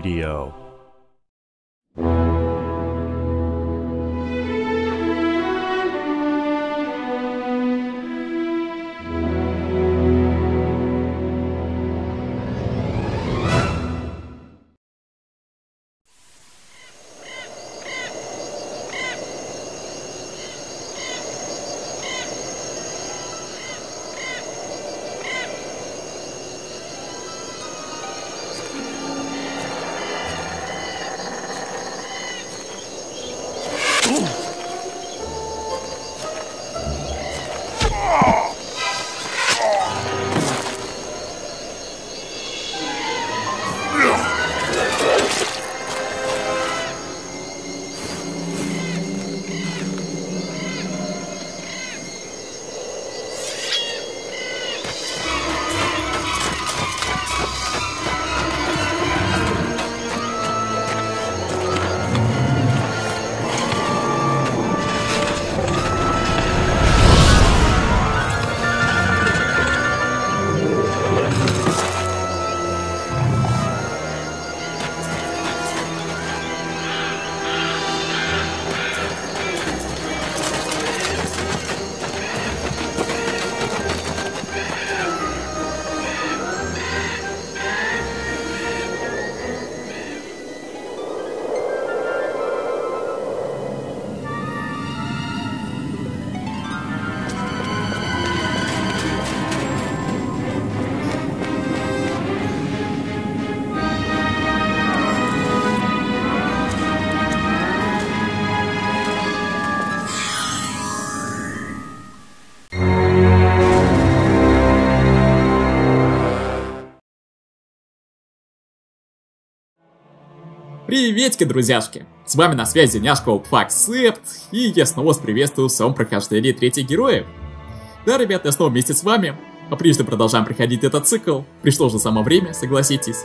Studio. Приветики, друзьяшки! С вами на связи Няшка Опфак Септ, и я снова вас приветствую в своем прохождении третьих героев. Да, ребята, я снова вместе с вами, а прежде продолжаем проходить этот цикл, пришло же само время, согласитесь.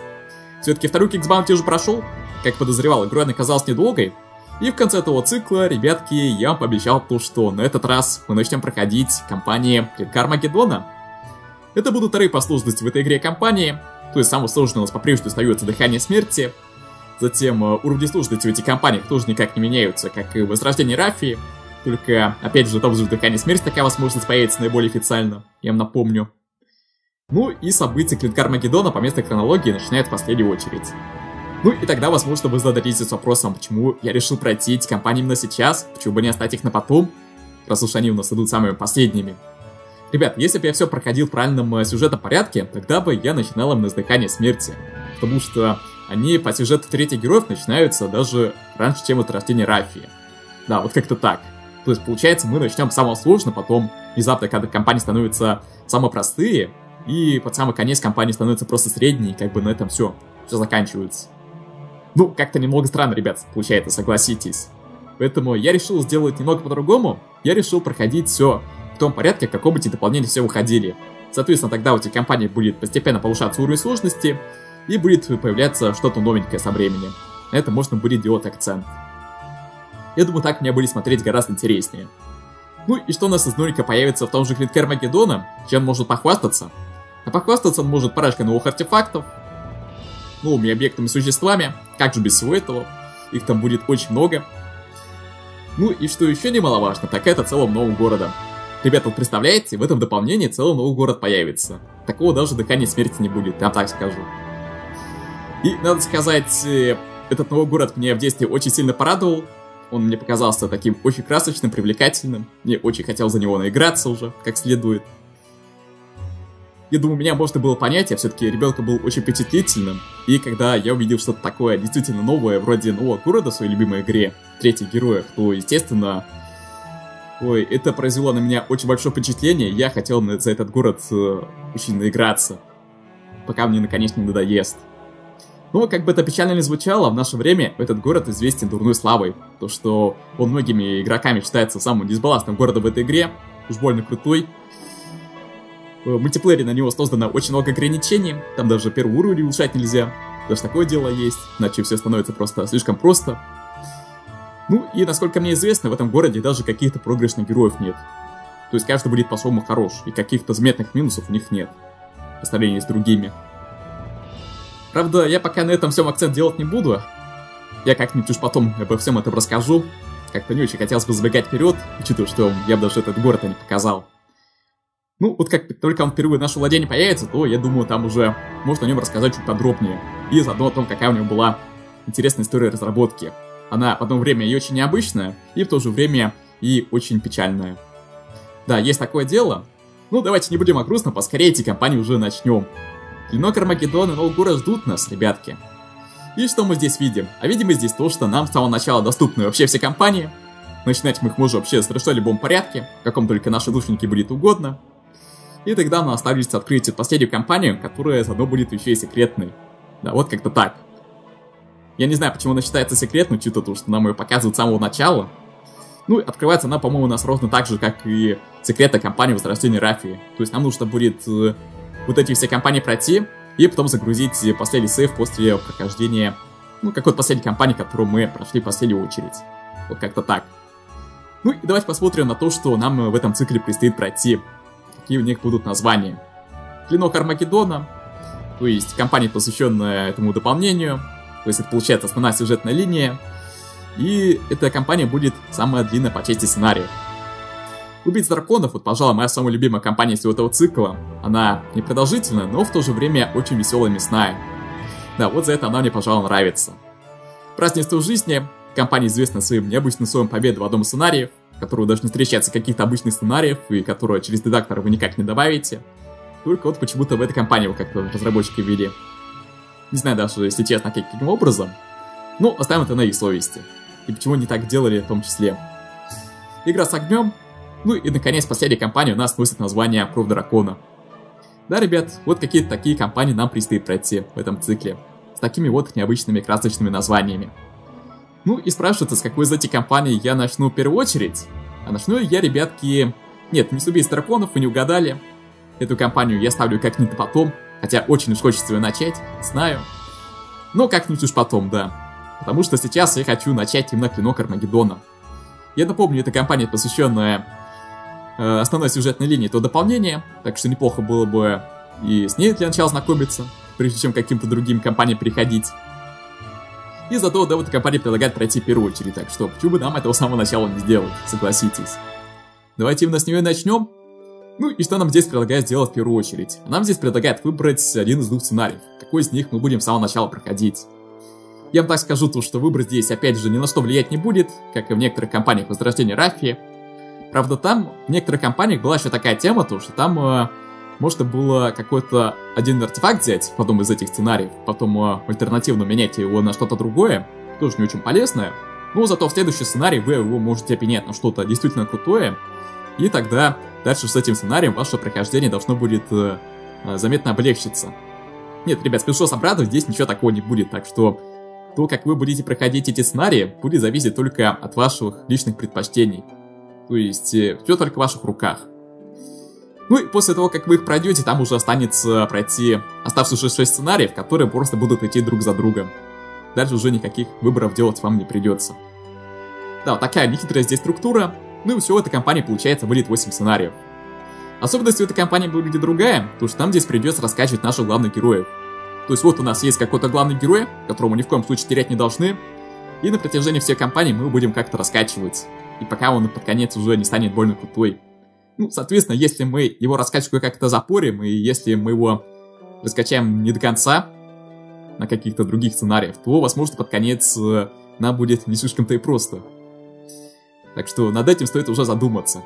Все-таки второй Bounty уже прошел, как подозревал, игра оказалась недолгой, и в конце этого цикла, ребятки, я вам пообещал то, что на этот раз мы начнем проходить кампании Клинкар Магеддона. Это будут вторые по сложности в этой игре кампании, то есть самое сложное у нас по-прежнему остается Дыхание Смерти, Затем э, уровни сложности в этих компаниях тоже никак не меняются, как и Возрождение Рафии. Только, опять же, там же Дыхание Смерти такая возможность появится наиболее официально, я вам напомню. Ну и события Клинкар Магеддона по местной хронологии начинают в последнюю очередь. Ну и тогда, возможно, вы зададитесь вопросом, почему я решил пройти эти кампании именно сейчас, почему бы не оставить их на потом, раз уж они у нас идут самыми последними. Ребят, если бы я все проходил в правильном э, сюжетном порядке, тогда бы я начинал именно с Дыхания Смерти. Потому что они по сюжету третьих героев начинаются даже раньше, чем от рождения Рафии. Да, вот как-то так. То есть, получается, мы начнем самого сложного, потом внезапно, когда компании становятся самые простые, и под самый конец компании становятся просто средние, и как бы на этом все, все заканчивается. Ну, как-то немного странно, ребят, получается, согласитесь. Поэтому я решил сделать немного по-другому. Я решил проходить все в том порядке, в каком эти дополнения все выходили. Соответственно, тогда у этих компаний будет постепенно повышаться уровень сложности, и будет появляться что-то новенькое со временем. На это можно будет делать акцент. Я думаю, так мне будет смотреть гораздо интереснее. Ну и что у нас из новенького появится в том же Клинкер Магеддона, чем может похвастаться? А похвастаться он может парочкой новых артефактов, новыми объектами существами, как же без всего этого, их там будет очень много. Ну и что еще немаловажно, так это целым новым городом. Ребята, вот представляете, в этом дополнении целый новый город появится. Такого даже дыхания смерти не будет, я так скажу. И, надо сказать, э, этот новый город мне в детстве очень сильно порадовал. Он мне показался таким очень красочным, привлекательным. Мне очень хотел за него наиграться уже, как следует. Я думаю, меня можно было понять, я все-таки ребенка был очень впечатлительным. И когда я увидел что-то такое действительно новое, вроде нового города в своей любимой игре, третьих героев, то, естественно, ой, это произвело на меня очень большое впечатление. Я хотел за этот город э, очень наиграться, пока мне наконец не надоест. Но, как бы это печально не звучало, в наше время этот город известен дурной славой. То, что он многими игроками считается самым дисбалансным городом в этой игре. Уж больно крутой. В мультиплеере на него создано очень много ограничений. Там даже первый уровень улучшать нельзя. Даже такое дело есть. Иначе все становится просто слишком просто. Ну и, насколько мне известно, в этом городе даже каких-то проигрышных героев нет. То есть каждый будет по-своему хорош, и каких-то заметных минусов у них нет. По сравнению с другими. Правда, я пока на этом всем акцент делать не буду. Я как-нибудь уж потом обо всем этом расскажу. Как-то не очень хотелось бы забегать вперед, учитывая, что я бы даже этот город не показал. Ну, вот как только он впервые в наше владение появится, то я думаю, там уже можно о нем рассказать чуть подробнее. И заодно о том, какая у него была интересная история разработки. Она в одно время и очень необычная, и в то же время и очень печальная. Да, есть такое дело. Ну, давайте не будем о грустном, поскорее эти компании уже начнем. Клинок Армагеддон и Новгород ждут нас, ребятки. И что мы здесь видим? А видим мы здесь то, что нам с самого начала доступны вообще все компании. Начинать мы их можем вообще в совершенно любом порядке, в каком только наши душники будет угодно. И тогда нам остается открыть последнюю компанию, которая заодно будет еще и секретной. Да, вот как-то так. Я не знаю, почему она считается секретной, учитывая то, что нам ее показывают с самого начала. Ну, открывается она, по-моему, у нас ровно так же, как и секретная компания Возрождения Рафии. То есть нам нужно будет э, вот эти все компании пройти, и потом загрузить последний сейв после прохождения, ну, какой-то последней компании, которую мы прошли в последнюю очередь. Вот как-то так. Ну и давайте посмотрим на то, что нам в этом цикле предстоит пройти. Какие у них будут названия. Клинок Армагеддона, то есть компания, посвященная этому дополнению, то есть это получается основная сюжетная линия. И эта кампания будет самая длинная по части сценария. Убить драконов, вот, пожалуй, моя самая любимая кампания всего этого цикла. Она непродолжительная, но в то же время очень веселая мясная. Да, вот за это она мне, пожалуй, нравится. Празднество жизни. Компания известна своим необычным своим победой в одном из сценариев, которую даже не встречается каких-то обычных сценариев, и которую через редактора вы никак не добавите. Только вот почему-то в этой компании вы как-то разработчики ввели. Не знаю даже, если честно, каким образом. Ну, оставим это на их совести. И почему не так делали в том числе. Игра с огнем. Ну и, наконец, последняя компания у нас носит название Кровь Дракона. Да, ребят, вот какие-то такие компании нам предстоит пройти в этом цикле. С такими вот необычными красочными названиями. Ну и спрашивается, с какой из этих компаний я начну в первую очередь. А начну я, ребятки... Нет, не с убийств драконов, вы не угадали. Эту компанию я ставлю как-нибудь потом, Хотя очень уж хочется ее начать, знаю. Но как-нибудь уж потом, да. Потому что сейчас я хочу начать именно клинок Армагеддона. Я напомню, это компания, посвященная э, основной сюжетной линии то дополнение, так что неплохо было бы и с ней для начала знакомиться, прежде чем каким-то другим компаниям переходить. И зато да, вот компания предлагает пройти первую очередь, так что почему бы нам этого самого начала не сделать, согласитесь. Давайте именно с нее начнем. Ну и что нам здесь предлагает сделать в первую очередь? Нам здесь предлагает выбрать один из двух сценариев. Какой из них мы будем с самого начала проходить? Я вам так скажу, то, что выбор здесь опять же ни на что влиять не будет, как и в некоторых компаниях Возрождения Рафии. Правда, там в некоторых компаниях была еще такая тема, то, что там э, можно было какой-то один артефакт взять в одном из этих сценариев, потом э, альтернативно менять его на что-то другое, тоже не очень полезное. Но зато в следующий сценарий вы его можете поменять на что-то действительно крутое, и тогда дальше с этим сценарием ваше прохождение должно будет э, э, заметно облегчиться. Нет, ребят, спешу вас обрадовать, здесь ничего такого не будет, так что то, как вы будете проходить эти сценарии, будет зависеть только от ваших личных предпочтений. То есть, э, все только в ваших руках. Ну и после того, как вы их пройдете, там уже останется пройти оставшиеся 6 сценариев, которые просто будут идти друг за другом. Дальше уже никаких выборов делать вам не придется. Да, вот такая нехитрая здесь структура. Ну и всего этой компании, получается, будет 8 сценариев. Особенностью этой компании выглядит другая, потому что нам здесь придется раскачивать наших главных героев. То есть вот у нас есть какой-то главный герой, которого мы ни в коем случае терять не должны, и на протяжении всей кампании мы будем как-то раскачивать. И пока он под конец уже не станет больно крутой. Ну, соответственно, если мы его раскачку как-то запорим, и если мы его раскачаем не до конца, на каких-то других сценариях, то, возможно, под конец э, нам будет не слишком-то и просто. Так что над этим стоит уже задуматься.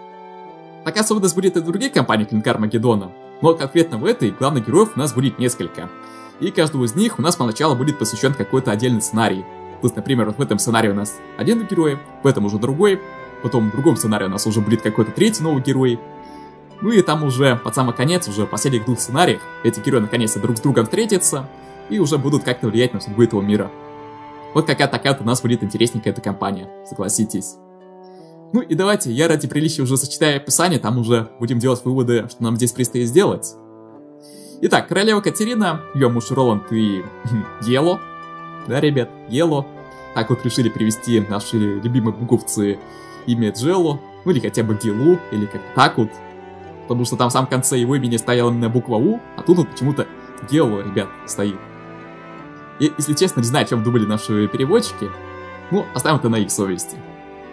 Такая особенность будет и в других компаниях Клинка Армагеддона, но конкретно в этой главных героев у нас будет несколько. И каждому из них у нас поначалу будет посвящен какой-то отдельный сценарий. То есть, например, вот в этом сценарии у нас один герой, в этом уже другой, потом в другом сценарии у нас уже будет какой-то третий новый герой. Ну и там уже под самый конец, уже в последних двух сценариях, эти герои наконец-то друг с другом встретятся и уже будут как-то влиять на судьбу этого мира. Вот какая такая у нас будет интересненькая эта компания, согласитесь. Ну и давайте, я ради приличия уже сочетаю описание, там уже будем делать выводы, что нам здесь предстоит сделать. Итак, королева Катерина, ее муж Роланд и Ело. Да, ребят, Ело. Так вот решили привести наши любимые буковцы имя Джелло, ну или хотя бы Гилу, или как так вот. Потому что там в самом конце его имени стояла именно буква У, а тут вот почему-то Гело, ребят, стоит. И, если честно, не знаю, о чем думали наши переводчики. Ну, оставим это на их совести.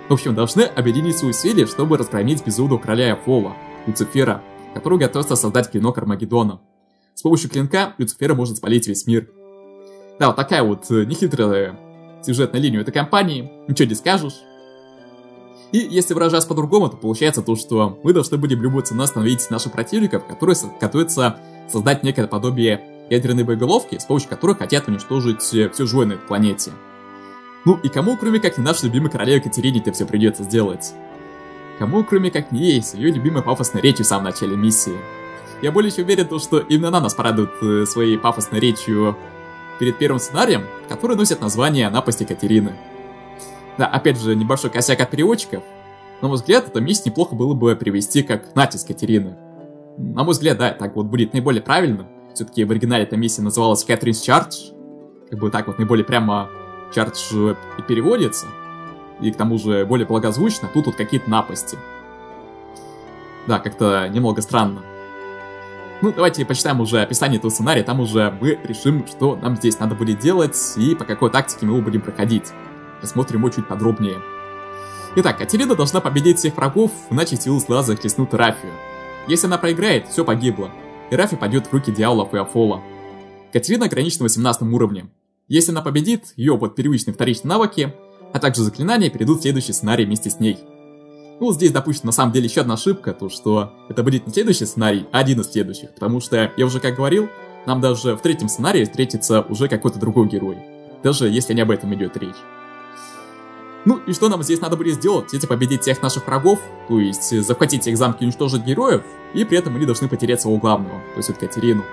В общем, должны объединить свои усилия, чтобы разгромить безумного короля Фола, Люцифера, который готовится создать клинок Армагеддона. С помощью клинка Люцифера может спалить весь мир. Да, вот такая вот э, нехитрая сюжетная линия этой компании, ничего не скажешь. И если выражаясь по-другому, то получается то, что мы должны будем любой ценой остановить наших противников, которые готовятся создать некое подобие ядерной боеголовки, с помощью которой хотят уничтожить э, все живое на этой планете. Ну и кому, кроме как не нашей любимой королеве Екатерине, это все придется сделать? Кому, кроме как не ей, с ее любимой пафосной речью в самом начале миссии? Я более чем уверен, что именно она нас порадует э, своей пафосной речью перед первым сценарием, который носит название «Напасть Екатерины». Да, опять же, небольшой косяк от переводчиков. На мой взгляд, это миссию неплохо было бы привести как «Натиск Катерины». На мой взгляд, да, так вот будет наиболее правильно. Все-таки в оригинале эта миссия называлась Кэтрин's Charge. Как бы так вот наиболее прямо Charge и переводится. И к тому же более благозвучно. Тут вот какие-то напасти. Да, как-то немного странно. Ну, давайте почитаем уже описание этого сценария, там уже мы решим, что нам здесь надо будет делать и по какой тактике мы его будем проходить. Посмотрим его чуть подробнее. Итак, Катерина должна победить всех врагов, иначе силы зла захлестнут Рафию. Если она проиграет, все погибло, и Рафи пойдет в руки дьяволов и Афола. Катерина ограничена 18 уровнем. Если она победит, ее опыт первичные вторичные навыки, а также заклинания перейдут в следующий сценарий вместе с ней. Ну, здесь допустим на самом деле еще одна ошибка, то что это будет не следующий сценарий, а один из следующих, потому что, я уже как говорил, нам даже в третьем сценарии встретится уже какой-то другой герой, даже если не об этом идет речь. Ну и что нам здесь надо будет сделать? Если победить всех наших врагов, то есть захватить их замки и уничтожить героев, и при этом мы должны потерять своего главного, то есть вот Катерину.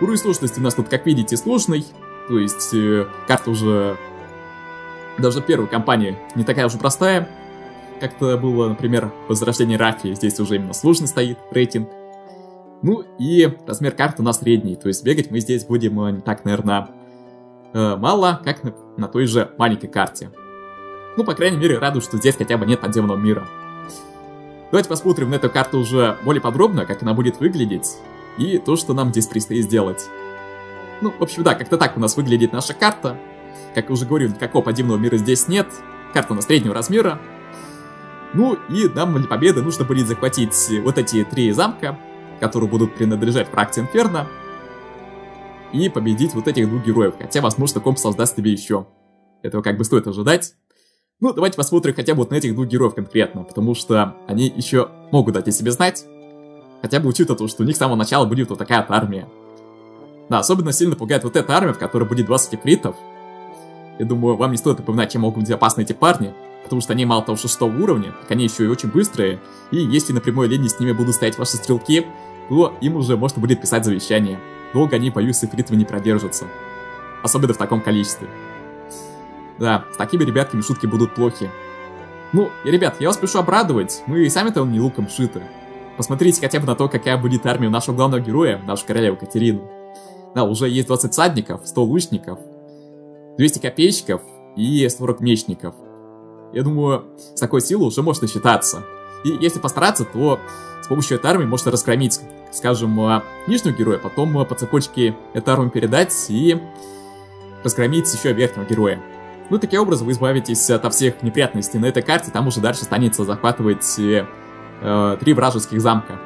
Уровень сложности у нас тут, как видите, сложный, то есть э, карта уже даже первой кампании не такая уже простая, как это было, например, Возрождение Рафи, здесь уже именно сложный стоит рейтинг. Ну и размер карты у нас средний, то есть бегать мы здесь будем э, не так, наверное, э, мало, как на, на той же маленькой карте. Ну, по крайней мере, радует, что здесь хотя бы нет подземного мира. Давайте посмотрим на эту карту уже более подробно, как она будет выглядеть, и то, что нам здесь предстоит сделать. Ну, в общем, да, как-то так у нас выглядит наша карта. Как уже говорил, никакого подземного мира здесь нет. Карта у нас среднего размера. Ну, и нам для победы нужно будет захватить вот эти три замка, которые будут принадлежать фракции Инферно, и победить вот этих двух героев, хотя, возможно, комп создаст тебе еще. Этого как бы стоит ожидать. Ну, давайте посмотрим хотя бы вот на этих двух героев конкретно, потому что они еще могут дать о себе знать. Хотя бы учитывая то, что у них с самого начала будет вот такая армия. Да, особенно сильно пугает вот эта армия, в которой будет 20 эфритов. Я думаю, вам не стоит напоминать, чем могут быть опасны эти парни, потому что они мало того шестого уровня, так они еще и очень быстрые, и если на прямой линии с ними будут стоять ваши стрелки, то им уже можно будет писать завещание. Долго они, боюсь, с эфритами не продержатся. Особенно в таком количестве. Да, с такими ребятками шутки будут плохи. Ну, и, ребят, я вас прошу обрадовать, мы и сами-то не луком шиты. Посмотрите хотя бы на то, какая будет армия нашего главного героя, нашу королеву Катерину. Да, уже есть 20 всадников, 100 лучников, 200 копейщиков и 40 мечников. Я думаю, с такой силой уже можно считаться. И если постараться, то с помощью этой армии можно раскромить, скажем, нижнего героя, потом по цепочке эту армию передать и раскромить еще верхнего героя. Ну, таким образом вы избавитесь от всех неприятностей на этой карте, там уже дальше станется захватывать э, три вражеских замка.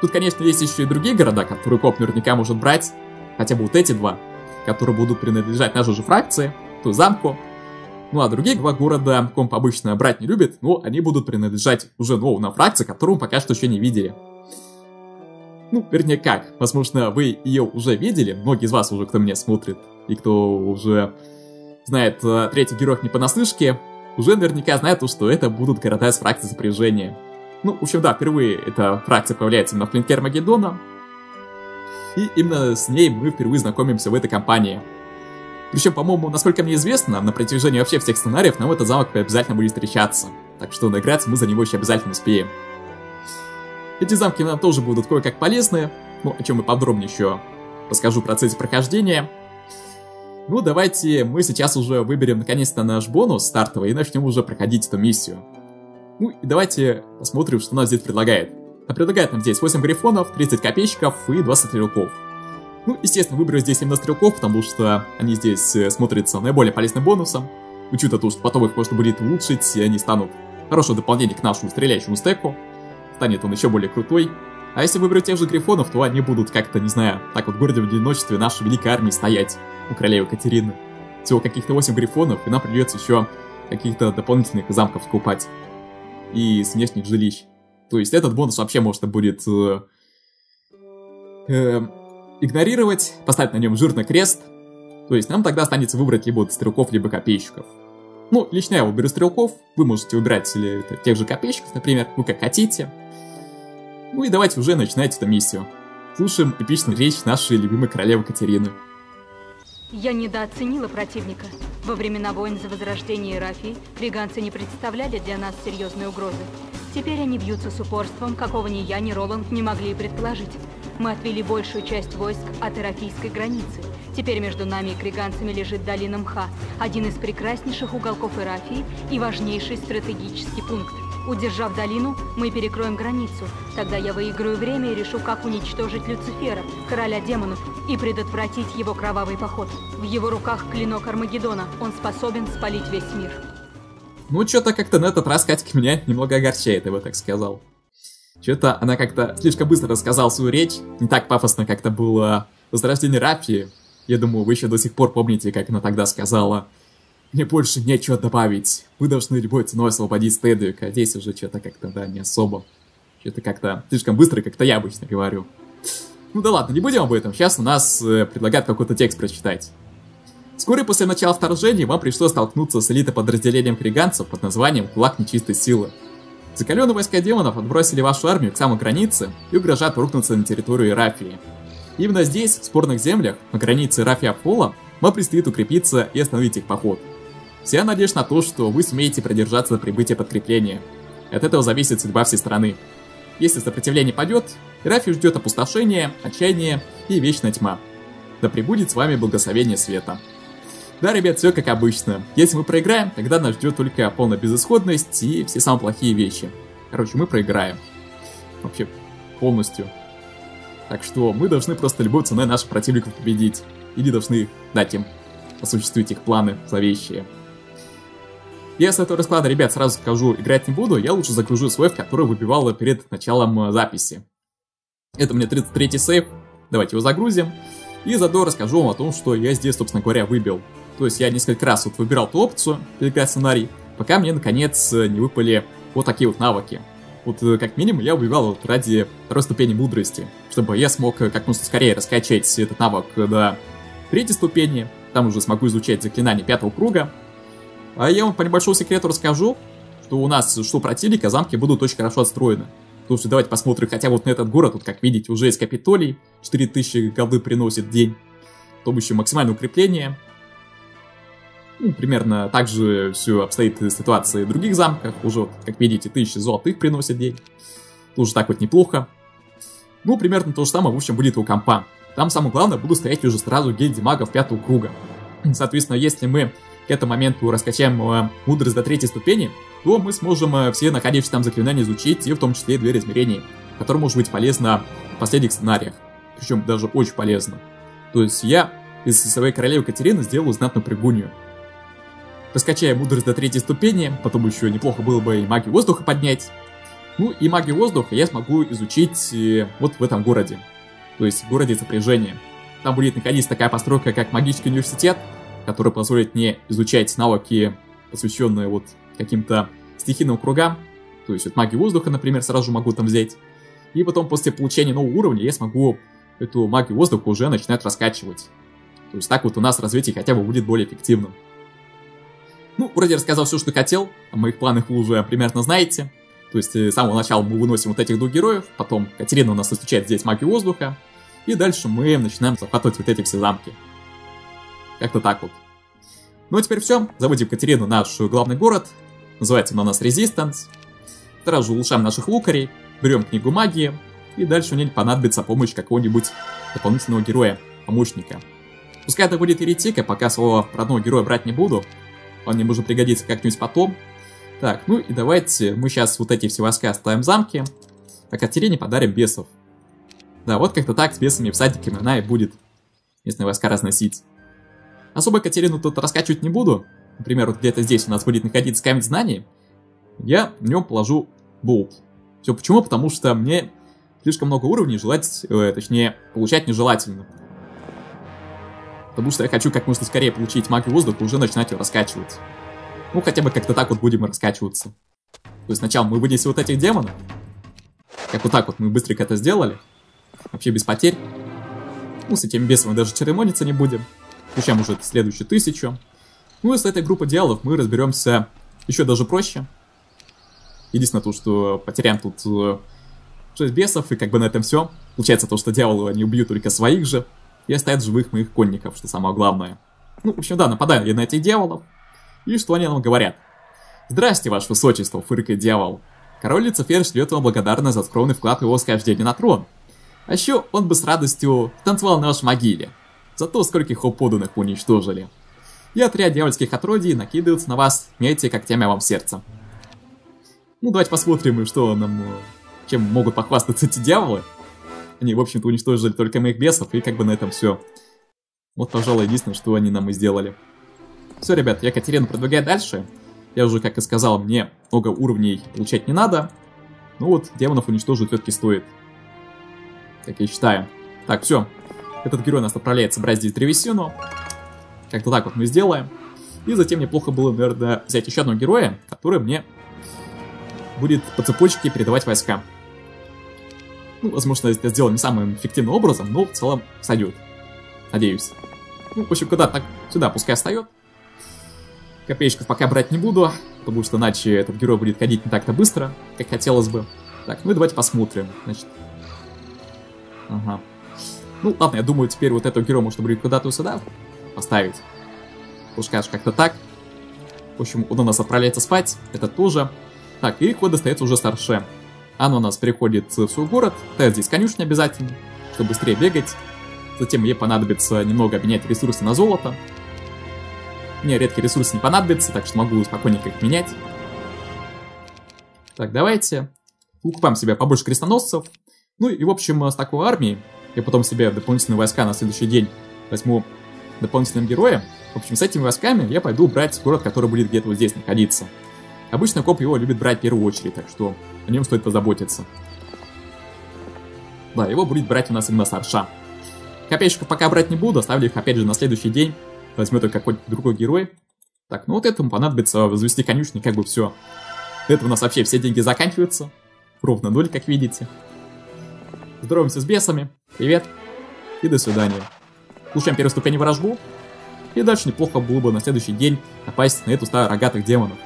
Тут, конечно, есть еще и другие города, которые коп наверняка может брать, хотя бы вот эти два, которые будут принадлежать нашей же фракции, ту замку. Ну а другие два города комп обычно брать не любит, но они будут принадлежать уже новому на фракции, которую мы пока что еще не видели. Ну, вернее как, возможно, вы ее уже видели, многие из вас уже, кто меня смотрит, и кто уже знает э, третий герой не понаслышке, уже наверняка знает то, что это будут города с фракцией сопряжения. Ну, в общем, да, впервые эта фракция появляется в клинке Армагеддона, и именно с ней мы впервые знакомимся в этой кампании. Причем, по-моему, насколько мне известно, на протяжении вообще всех сценариев нам этот замок обязательно будет встречаться. Так что наиграться мы за него еще обязательно успеем. Эти замки нам тоже будут кое-как полезны, ну, о чем я подробнее еще расскажу в процессе прохождения. Ну, давайте мы сейчас уже выберем наконец-то наш бонус стартовый и начнем уже проходить эту миссию. Ну, и давайте посмотрим, что нас здесь предлагает. А предлагает нам здесь 8 грифонов, 30 копейщиков и 20 стрелков. Ну, естественно, выберу здесь именно стрелков, потому что они здесь э, смотрятся наиболее полезным бонусом. Учитывая то, что потом их можно будет улучшить, и они станут хорошее дополнение к нашему стреляющему стеку. Станет он еще более крутой. А если выберу тех же грифонов, то они будут как-то, не знаю, так вот в городе в одиночестве нашей великой армии стоять у королевы Катерины. Всего каких-то 8 грифонов, и нам придется еще каких-то дополнительных замков скупать. И с внешних жилищ. То есть этот бонус вообще можно будет э, э, игнорировать, поставить на нем жирный крест. То есть нам тогда останется выбрать либо стрелков, либо копейщиков. Ну, лично я выберу стрелков, вы можете выбирать или тех же копейщиков, например, вы как хотите. Ну и давайте уже начинать эту миссию. Слушаем эпичную речь нашей любимой королевы Катерины. Я недооценила противника. Во времена войн за возрождение Ирафии веганцы не представляли для нас серьезной угрозы. Теперь они бьются с упорством, какого ни я, ни Роланд не могли и предположить. Мы отвели большую часть войск от ирафийской границы. Теперь между нами и криганцами лежит долина Мха, один из прекраснейших уголков Ирафии и важнейший стратегический пункт. Удержав долину, мы перекроем границу. Тогда я выиграю время и решу, как уничтожить Люцифера, короля демонов, и предотвратить его кровавый поход. В его руках клинок Армагеддона. Он способен спалить весь мир. Ну, что-то как-то на этот раз Катька меня немного огорчает, я бы так сказал. Что-то она как-то слишком быстро рассказала свою речь, не так пафосно, как это было возрождение Рафии. Я думаю, вы еще до сих пор помните, как она тогда сказала. Мне больше нечего добавить. Вы должны любой ценой освободить Стедвика. Здесь уже что-то как-то, да, не особо. Что-то как-то слишком быстро, как-то я обычно говорю. Ну да ладно, не будем об этом. Сейчас у нас э, предлагают какой-то текст прочитать. Вскоре после начала вторжения вам пришлось столкнуться с элитой подразделением криганцев под названием «Кулак нечистой силы». Закаленные войска демонов отбросили вашу армию к самой границе и угрожают рухнуться на территорию Ирафии. Именно здесь, в спорных землях, на границе Ирафия-Пола, вам предстоит укрепиться и остановить их поход. Вся надежда на то, что вы сумеете продержаться до прибытия подкрепления. От этого зависит судьба всей страны. Если сопротивление падет, Ирафию ждет опустошение, отчаяние и вечная тьма. Да пребудет с вами благословение света. Да, ребят, все как обычно. Если мы проиграем, тогда нас ждет только полная безысходность и все самые плохие вещи. Короче, мы проиграем. Вообще, полностью. Так что мы должны просто любой ценой наших противников победить. Или должны дать им осуществить их планы зловещие. Я с этого расклада, ребят, сразу скажу, играть не буду, я лучше загружу сейф, который выбивал перед началом э, записи. Это у меня 33 сейф, давайте его загрузим. И заодно расскажу вам о том, что я здесь, собственно говоря, выбил. То есть я несколько раз вот выбирал ту опцию, переиграть сценарий, пока мне наконец не выпали вот такие вот навыки. Вот э, как минимум я выбивал вот ради второй ступени мудрости, чтобы я смог э, как можно скорее раскачать этот навык до третьей ступени, там уже смогу изучать заклинания пятого круга. А я вам по небольшому секрету расскажу, что у нас, что противника, замки будут очень хорошо отстроены. Потому что давайте посмотрим хотя вот на этот город, тут как видите уже есть Капитолий, 4000 голды приносит день. Потом еще максимальное укрепление, ну, примерно так же все обстоит ситуация в других замках. Уже, как видите, тысячи золотых приносит день. Тоже так вот неплохо. Ну, примерно то же самое, в общем, будет у компа. Там самое главное, буду стоять уже сразу гильдии магов пятого круга. Соответственно, если мы к этому моменту раскачаем э, мудрость до третьей ступени, то мы сможем э, все находящиеся там заклинания изучить, и в том числе и дверь измерений, которая может быть полезна в последних сценариях. Причем даже очень полезно. То есть я из своей королевы Катерины сделаю знатную прыгунью. Раскачаем мудрость до третьей ступени, потом еще неплохо было бы и магию воздуха поднять. Ну и магию воздуха я смогу изучить э, вот в этом городе. То есть в городе сопряжения. Там будет находиться такая постройка, как магический университет, который позволит мне изучать навыки, посвященные вот каким-то стихийным кругам. То есть вот магию воздуха, например, сразу же могу там взять. И потом после получения нового уровня я смогу эту магию воздуха уже начинать раскачивать. То есть так вот у нас развитие хотя бы будет более эффективным. Ну, вроде рассказал все, что хотел. О моих планах вы уже примерно знаете. То есть, э, с самого начала мы выносим вот этих двух героев, потом Катерина у нас встречает здесь магию воздуха, и дальше мы начинаем захватывать вот эти все замки. Как-то так вот. Ну а теперь все. Заводим Катерину наш главный город. Называется он у нас Resistance. Сразу же улучшаем наших лукарей, берем книгу магии, и дальше у нее понадобится помощь какого-нибудь дополнительного героя, помощника. Пускай это будет еретика, пока своего родного героя брать не буду, он мне может пригодиться как-нибудь потом. Так, ну и давайте мы сейчас вот эти все войска оставим в замке, а Катерине подарим бесов. Да, вот как-то так с бесами в садике она и будет местные войска разносить. Особо Катерину тут раскачивать не буду. Например, вот где-то здесь у нас будет находиться камень знаний. Я в нем положу болт. Все почему? Потому что мне слишком много уровней желать, э, точнее, получать нежелательно. Потому что я хочу как можно скорее получить магию воздуха и уже начинать ее раскачивать. Ну, хотя бы как-то так вот будем раскачиваться. То есть сначала мы вынесем вот этих демонов. Как вот так вот мы быстренько это сделали. Вообще без потерь. Ну, с этим бесом мы даже церемониться не будем. Включаем уже следующую тысячу. Ну и с этой группой диалов мы разберемся еще даже проще. Единственное то, что потеряем тут 6 э, бесов, и как бы на этом все. Получается то, что дьяволы они убьют только своих же, и оставят живых моих конников, что самое главное. Ну, в общем, да, нападаю я на этих дьяволов. И что они нам говорят? «Здрасте, ваше высочество», — фыркает дьявол. Король Люцифер шлет вам благодарность за скромный вклад в его восхождение на трон. А еще он бы с радостью танцевал на вашей могиле. За то, скольких его поданных уничтожили. И отряд дьявольских отродий накидывается на вас, как темя вам сердце. Ну, давайте посмотрим, что нам... Э, чем могут похвастаться эти дьяволы. Они, в общем-то, уничтожили только моих бесов, и как бы на этом все. Вот, пожалуй, единственное, что они нам и сделали. Все, ребят, я Катерину продвигаю дальше. Я уже, как и сказал, мне много уровней получать не надо. Ну вот, демонов уничтожить все-таки стоит. Как я считаю. Так, все. Этот герой нас отправляет собрать здесь древесину. Как-то так вот мы сделаем. И затем неплохо было, наверное, взять еще одного героя, который мне будет по цепочке передавать войска. Ну, возможно, это сделано не самым эффективным образом, но в целом сойдет. Надеюсь. Ну, в общем, куда так сюда пускай встает. Копеечков пока брать не буду, потому что иначе этот герой будет ходить не так-то быстро, как хотелось бы. Так, ну и давайте посмотрим. Значит. Ага. Ну, ладно, я думаю, теперь вот этого героя можно будет куда-то сюда поставить. Пускай аж как-то так. В общем, он у нас отправляется спать, это тоже. Так, и ход достается уже старше. Она у нас переходит в свой город, то здесь конюшня обязательно, чтобы быстрее бегать. Затем ей понадобится немного обменять ресурсы на золото. Мне редкие ресурсы не понадобятся, так что могу спокойненько их менять. Так, давайте. Укупаем себе побольше крестоносцев. Ну и, в общем, с такой армией, я потом себе дополнительные войска на следующий день возьму дополнительным героем. В общем, с этими войсками я пойду брать город, который будет где-то вот здесь находиться. Обычно коп его любит брать в первую очередь, так что о нем стоит позаботиться. Да, его будет брать у нас именно Сарша. Копейщиков пока брать не буду, оставлю их опять же на следующий день возьмет какой-то другой герой. Так, ну вот этому понадобится возвести конюшни, как бы все. Это у нас вообще все деньги заканчиваются. Ровно ноль, как видите. Здороваемся с бесами. Привет. И до свидания. Получаем первую ступень ворожбу. И дальше неплохо было бы на следующий день напасть на эту стаю рогатых демонов.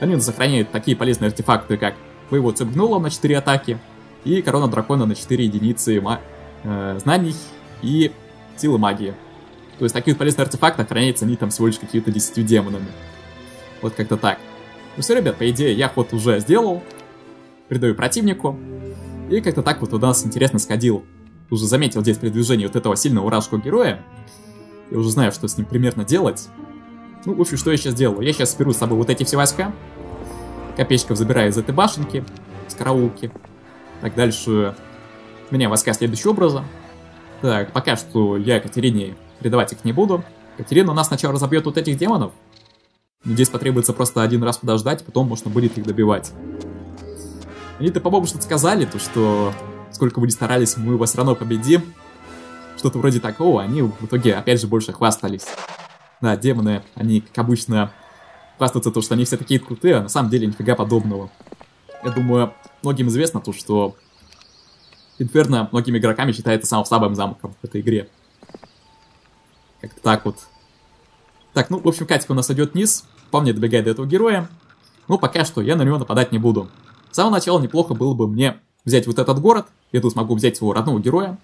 Они сохраняют такие полезные артефакты, как боевой цепь гнула на 4 атаки и корона дракона на 4 единицы э, знаний и силы магии. То есть такие полезные артефакты охраняются они там всего лишь какими-то 10 демонами. Вот как-то так. Ну все, ребят, по идее, я ход уже сделал. Передаю противнику. И как-то так вот у нас интересно сходил. Уже заметил здесь передвижение вот этого сильного уражского героя. Я уже знаю, что с ним примерно делать. Ну, в общем, что я сейчас делаю? Я сейчас беру с собой вот эти все войска. Копейщиков забираю из этой башенки, с караулки. Так, дальше меня войска следующего образа. Так, пока что я Екатерине передавать их не буду. Катерина у нас сначала разобьет вот этих демонов. Здесь потребуется просто один раз подождать, потом можно будет их добивать. Они-то, по-моему, что-то сказали, то что сколько бы ни старались, мы все равно победим. Что-то вроде такого, они в итоге опять же больше хвастались. Да, демоны, они, как обычно, хвастаются то, что они все такие крутые, а на самом деле нифига подобного. Я думаю, многим известно то, что Инферно многими игроками считается самым слабым замком в этой игре. Как-то так вот. Так, ну, в общем, Катик у нас идет вниз. Вполне добегает до этого героя. Ну, пока что я на него нападать не буду. С самого начала неплохо было бы мне взять вот этот город. Я тут смогу взять своего родного героя.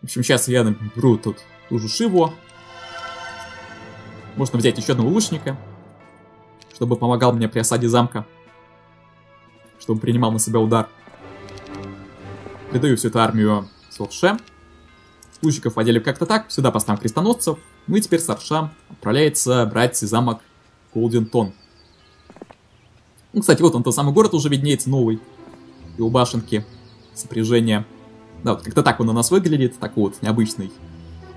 В общем, сейчас я наберу тут ту же Шиву. Можно взять еще одного лучника. Чтобы помогал мне при осаде замка. Чтобы принимал на себя удар. Придаю всю эту армию Солше. Лучников водили как-то так, сюда поставим крестоносцев. Ну и теперь Сарша отправляется брать замок Голдентон. Ну, кстати, вот он, тот самый город уже виднеется новый. Его башенки, сопряжение. Да, вот как-то так он у нас выглядит, такой вот необычный.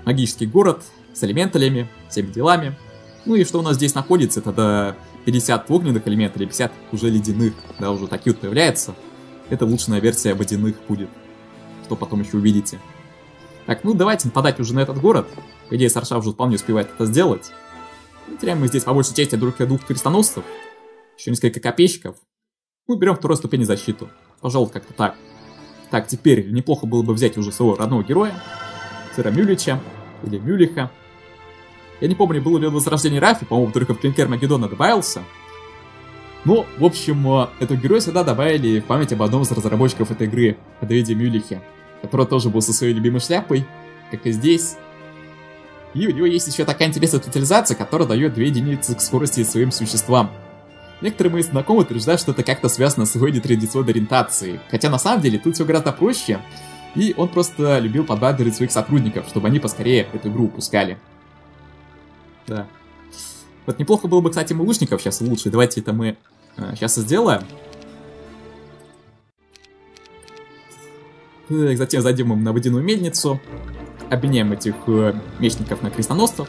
магический город с элементалями, всеми делами. Ну и что у нас здесь находится, это до 50 огненных элементов или 50 уже ледяных, да, уже такие вот появляются. Это улучшенная версия водяных будет, что потом еще увидите. Так, ну давайте нападать уже на этот город. По идее, Сарша уже вполне успевает это сделать. Ну, теряем мы здесь по большей части друг двух крестоносцев, еще несколько копейщиков. Ну, берем вторую ступень защиту. Пожалуй, как-то так. Так, теперь неплохо было бы взять уже своего родного героя, Сэра Мюлича, или Мюлиха. Я не помню, было ли он возрождение Рафи, по-моему, только в Клинкер Магеддона добавился. Но, в общем, э, этого героя сюда добавили в память об одном из разработчиков этой игры, о Давиде Мюлихе, который тоже был со своей любимой шляпой, как и здесь. И у него есть еще такая интересная специализация, которая дает 2 единицы к скорости своим существам. Некоторые мои знакомые утверждают, что это как-то связано с его нетрадиционной ориентацией. Хотя на самом деле тут все гораздо проще. И он просто любил подбадривать своих сотрудников, чтобы они поскорее эту игру упускали. Да. Вот неплохо было бы, кстати, мы лучников сейчас улучшить. Давайте это мы э, сейчас и сделаем. Так, затем зайдем им на водяную мельницу. Обменяем этих э, мечников на крестоносцев.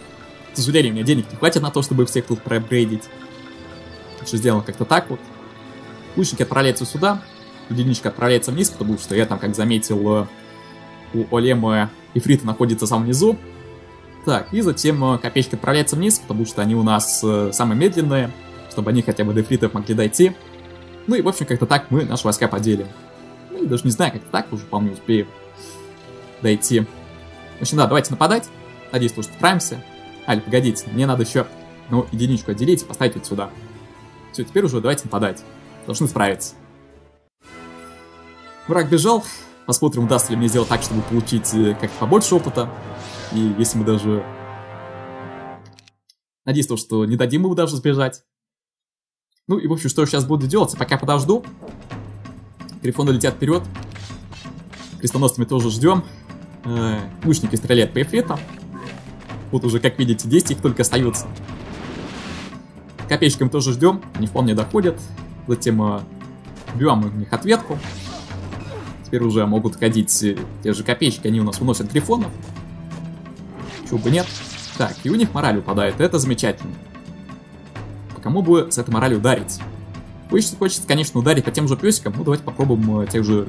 К сожалению, меня денег не хватит на то, чтобы всех тут проапгрейдить. Лучше сделаем как-то так вот. Лучники отправляются сюда. Единичка отправляется вниз, потому что я там, как заметил, э, у Олема и Фрита находится в самом низу. Так, и затем э, копеечки отправляются вниз, потому что они у нас э, самые медленные, чтобы они хотя бы до фритов могли дойти. Ну и, в общем, как-то так мы наши войска поделим. Ну, даже не знаю, как так уже вполне успеем дойти. В общем, да, давайте нападать. Надеюсь, что справимся. А, или погодите, мне надо еще, ну, единичку отделить и поставить вот сюда. Все, теперь уже давайте нападать. Должны справиться. Враг бежал. Посмотрим, удастся ли мне сделать так, чтобы получить э, как-то побольше опыта. И если мы даже... Надеюсь, то, что не дадим ему даже сбежать. Ну и, в общем, что сейчас буду делать? Пока подожду. Грифоны летят вперед. Крестоносцами тоже ждем. Э, лучники стреляют по эфретам. Вот уже, как видите, 10 их только остается. Копейщикам тоже ждем. Они вполне доходят. Затем э, бьем у них ответку. Теперь уже могут ходить э, те же копейщики. Они у нас выносят грифонов. Чего бы нет. Так, и у них мораль упадает, это замечательно. По кому бы с этой моралью ударить? Хочется, хочется, конечно, ударить по тем же песикам, ну давайте попробуем э, тех же...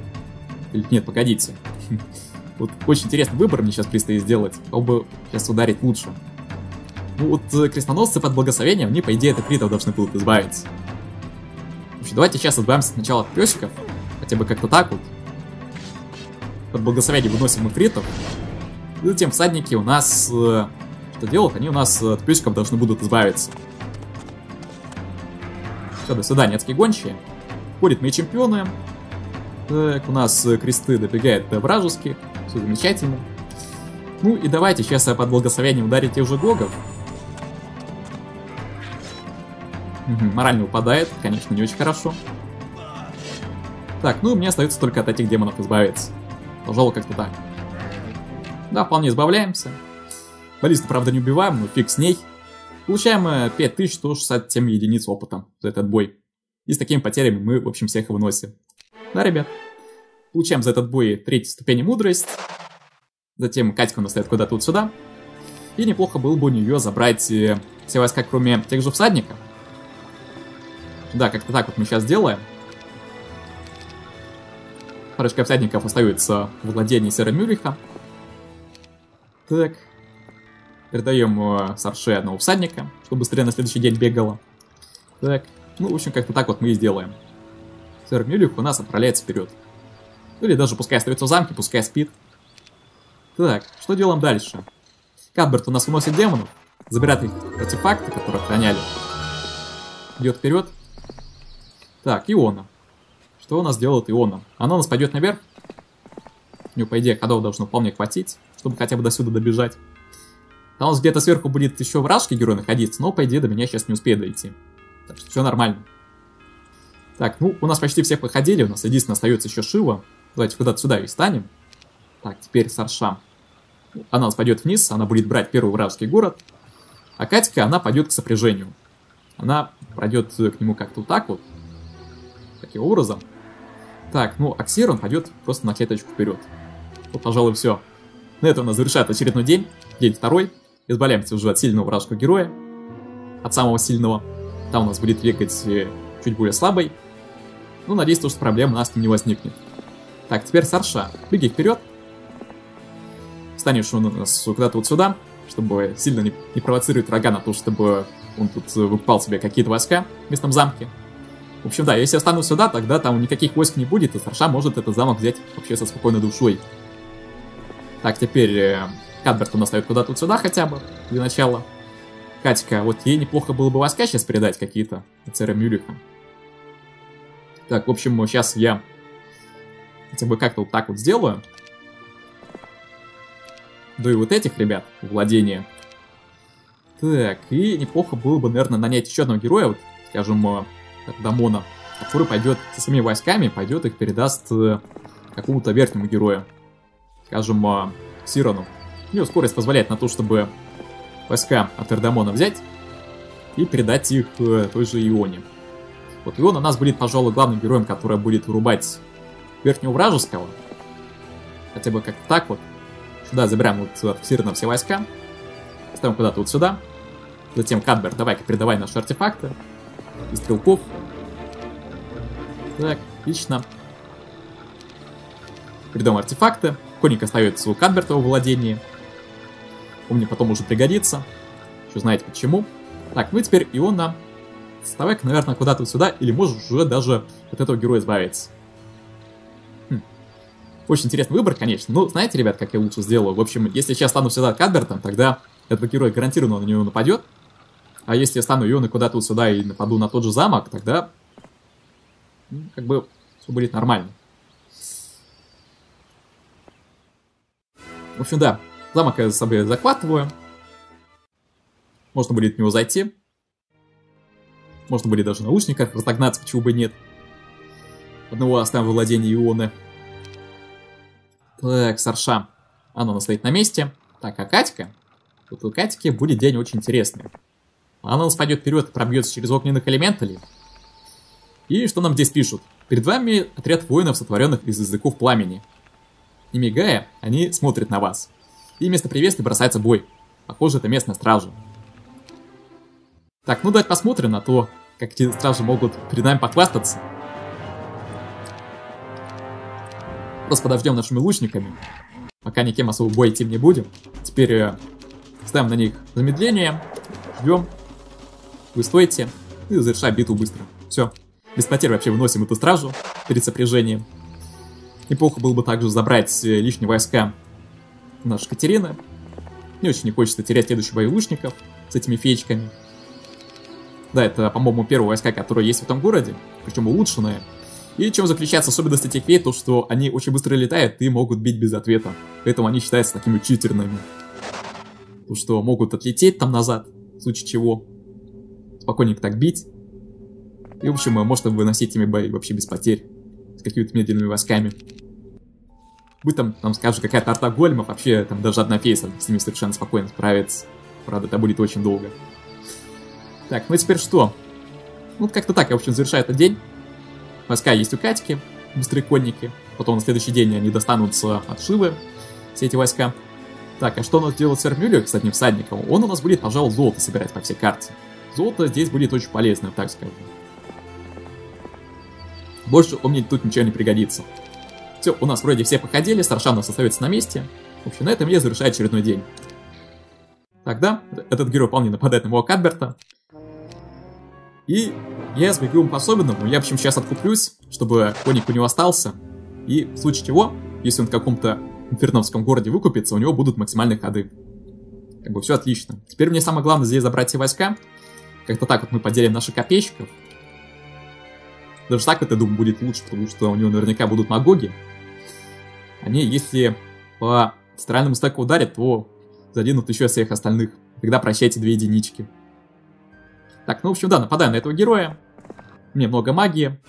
Или нет, погодите. Вот очень интересный выбор мне сейчас предстоит сделать. Бы сейчас ударить лучше. Вот э, крестоносцы под благословением, они, по идее, от критов должны будут избавиться. В общем, давайте сейчас избавимся сначала от песиков. Хотя бы как-то так вот. Под благословением выносим эфритов. И затем всадники у нас... Э, что делают? Они у нас от плюсиков должны будут избавиться. Все, до свидания, адские гончие. Ходят мои чемпионы. Так, у нас кресты добегают до вражеских. Все замечательно. Ну и давайте сейчас я под благословением ударить тех же гогов. Морально упадает, конечно, не очень хорошо. Так, ну мне остается только от этих демонов избавиться. Пожалуй, как-то так. Да, вполне избавляемся. Баллиста, правда, не убиваем, но фиг с ней. Получаем 5167 единиц опыта за этот бой. И с такими потерями мы, в общем, всех выносим. Да, ребят? Получаем за этот бой третью ступень мудрость. Затем Катька у нас стоит куда-то вот сюда. И неплохо было бы у нее забрать э, все войска, кроме тех же всадников. Да, как-то так вот мы сейчас делаем. Парочка всадников остается в владении Сера Мюриха. Так. Передаем э, Сарше одного всадника, чтобы быстрее на следующий день бегала. Так. Ну, в общем, как-то так вот мы и сделаем. Сэр Мюлих у нас отправляется вперед. Или даже пускай остается в замке, пускай спит. Так, что делаем дальше? Кадберт у нас выносит демонов, забирает их артефакты, которые охраняли. Идет вперед. Так, Иона. Что у нас делает Иона? Она у нас пойдет наверх. У нее, по идее, ходов должно вполне хватить чтобы хотя бы до сюда добежать. Там у нас где-то сверху будет еще вражеский герой находиться, но, по идее, до меня сейчас не успеет дойти. Так что все нормально. Так, ну, у нас почти все походили, у нас единственное остается еще Шива. Давайте куда-то сюда и встанем. Так, теперь Саршам. Она у нас пойдет вниз, она будет брать первый вражеский город. А Катька, она пойдет к сопряжению. Она пройдет к нему как-то вот так вот. Таким образом. Так, ну, Аксир, он пойдет просто на клеточку вперед. Вот, пожалуй, все. На этом у нас завершает очередной день. день второй. Избавляемся уже от сильного вражеского героя. От самого сильного. Там у нас будет бегать э, чуть более слабый. Ну, надеюсь, что проблем у нас не возникнет. Так, теперь Сарша. Беги вперед. Станешь он у нас куда-то вот сюда, чтобы сильно не, не провоцировать врага на то, чтобы он тут э, выкупал себе какие-то войска в местном замке. В общем, да, если я стану сюда, тогда там никаких войск не будет, и Сарша может этот замок взять вообще со спокойной душой. Так, теперь э, Кадберт у нас стоит куда-то вот сюда хотя бы, для начала. Катька, вот ей неплохо было бы войска сейчас передать какие-то офицера Мюриха. Так, в общем, сейчас я хотя бы как-то вот так вот сделаю. Да и вот этих ребят владения. Так, и неплохо было бы, наверное, нанять еще одного героя, вот, скажем, э, Дамона, который пойдет со своими войсками, пойдет их передаст э, какому-то верхнему герою. Скажем, э, Сирону. У скорость позволяет на то, чтобы войска от Эрдамона взять и передать их э, той же Ионе. Вот Ион у нас будет, пожалуй, главным героем, который будет вырубать верхнего вражеского. Хотя бы как-то так вот. Сюда забираем вот от все войска. Ставим куда-то вот сюда. Затем, Кадбер, давай-ка передавай наши артефакты. И стрелков. Так, отлично. Передаем артефакты. Коник остается у Кадберта в владении. Он мне потом уже пригодится. Еще знаете почему. Так, ну и теперь Иона. Вставай-ка, наверное, куда-то сюда, или можешь уже даже от этого героя избавиться. Хм. Очень интересный выбор, конечно. Ну, знаете, ребят, как я лучше сделаю? В общем, если сейчас стану сюда Кадбертом, тогда этот герой гарантированно на него нападет. А если я стану Ионой куда-то вот сюда и нападу на тот же замок, тогда как бы все будет нормально. В общем, да, замок я за собой захватываю. Можно будет в него зайти. Можно будет даже на лучниках разогнаться, почему бы нет. Одного оставим в владении Ионы. Так, Сарша. Она стоит на месте. Так, а Катька? Вот у Катьки будет день очень интересный. Она нас пойдет вперед пробьется через огненных элементалей. И что нам здесь пишут? Перед вами отряд воинов, сотворенных из языков пламени. Не мигая, они смотрят на вас. И вместо приветствия бросается бой. Похоже, это местная стража. Так, ну давайте посмотрим на то, как эти стражи могут перед нами похвастаться. Просто подождем нашими лучниками. Пока никем особо бой идти не будем. Теперь э, ставим на них замедление. Ждем. Вы стоите. И завершаем битву быстро. Все. Без потерь вообще выносим эту стражу перед сопряжением. Неплохо было бы также забрать э, лишние войска нашей Катерины. Не очень не хочется терять следующих боевушников с этими феечками. Да, это, по-моему, первые войска, которые есть в этом городе, причем улучшенные. И чем заключается особенность этих фей, то что они очень быстро летают и могут бить без ответа. Поэтому они считаются такими читерными. То, что могут отлететь там назад, в случае чего. Спокойненько так бить. И, в общем, можно выносить ими бои вообще без потерь. С какими-то медленными войсками. Будь там, там скажем, какая-то арта големов, вообще там даже одна фейса с ними совершенно спокойно справится. Правда, это будет очень долго. Так, ну теперь что? Ну, как-то так, я, в общем, завершаю этот день. Войска есть у Катьки, быстрые конники. Потом на следующий день они достанутся от Шивы, все эти войска. Так, а что у нас делает сэр Мюллер с одним всадником? Он у нас будет, пожалуй, золото собирать по всей карте. Золото здесь будет очень полезным, так скажем. Больше он мне тут ничего не пригодится. Все, у нас вроде все походили, Старшан у нас остается на месте. В общем, на этом я завершаю очередной день. Тогда этот герой вполне нападает на моего Кадберта. И я сбегу ему по-особенному. Я, в общем, сейчас откуплюсь, чтобы коник у него остался. И в случае чего, если он в каком-то инферновском городе выкупится, у него будут максимальные ходы. Как бы все отлично. Теперь мне самое главное здесь забрать все войска. Как-то так вот мы поделим наших копейщиков. Даже так это, думаю, будет лучше, потому что у него наверняка будут магоги. Они, если по строительному стеку ударят, то заденут еще всех остальных. Тогда прощайте две единички. Так, ну, в общем, да, нападаем на этого героя. Мне много магии.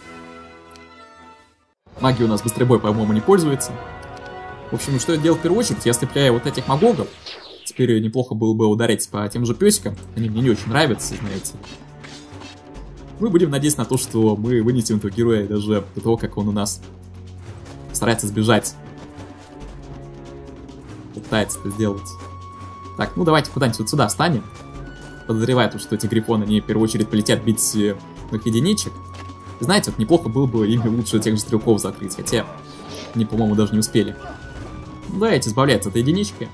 Магия у нас быстрый бой, по-моему, не пользуется. В общем, что я делал в первую очередь? Я слепляю вот этих магогов. Теперь неплохо было бы ударить по тем же песикам. Они мне не очень нравятся, знаете. Мы будем надеяться на то, что мы вынесем этого героя даже до того, как он у нас старается сбежать. Пытается это сделать. Так, ну давайте куда-нибудь вот сюда встанем. Подозреваю, что эти грифоны не в первую очередь полетят бить двух единичек. Знаете, вот неплохо было бы ими лучше тех же стрелков закрыть, хотя они, по-моему, даже не успели. Ну, давайте избавляться от единички.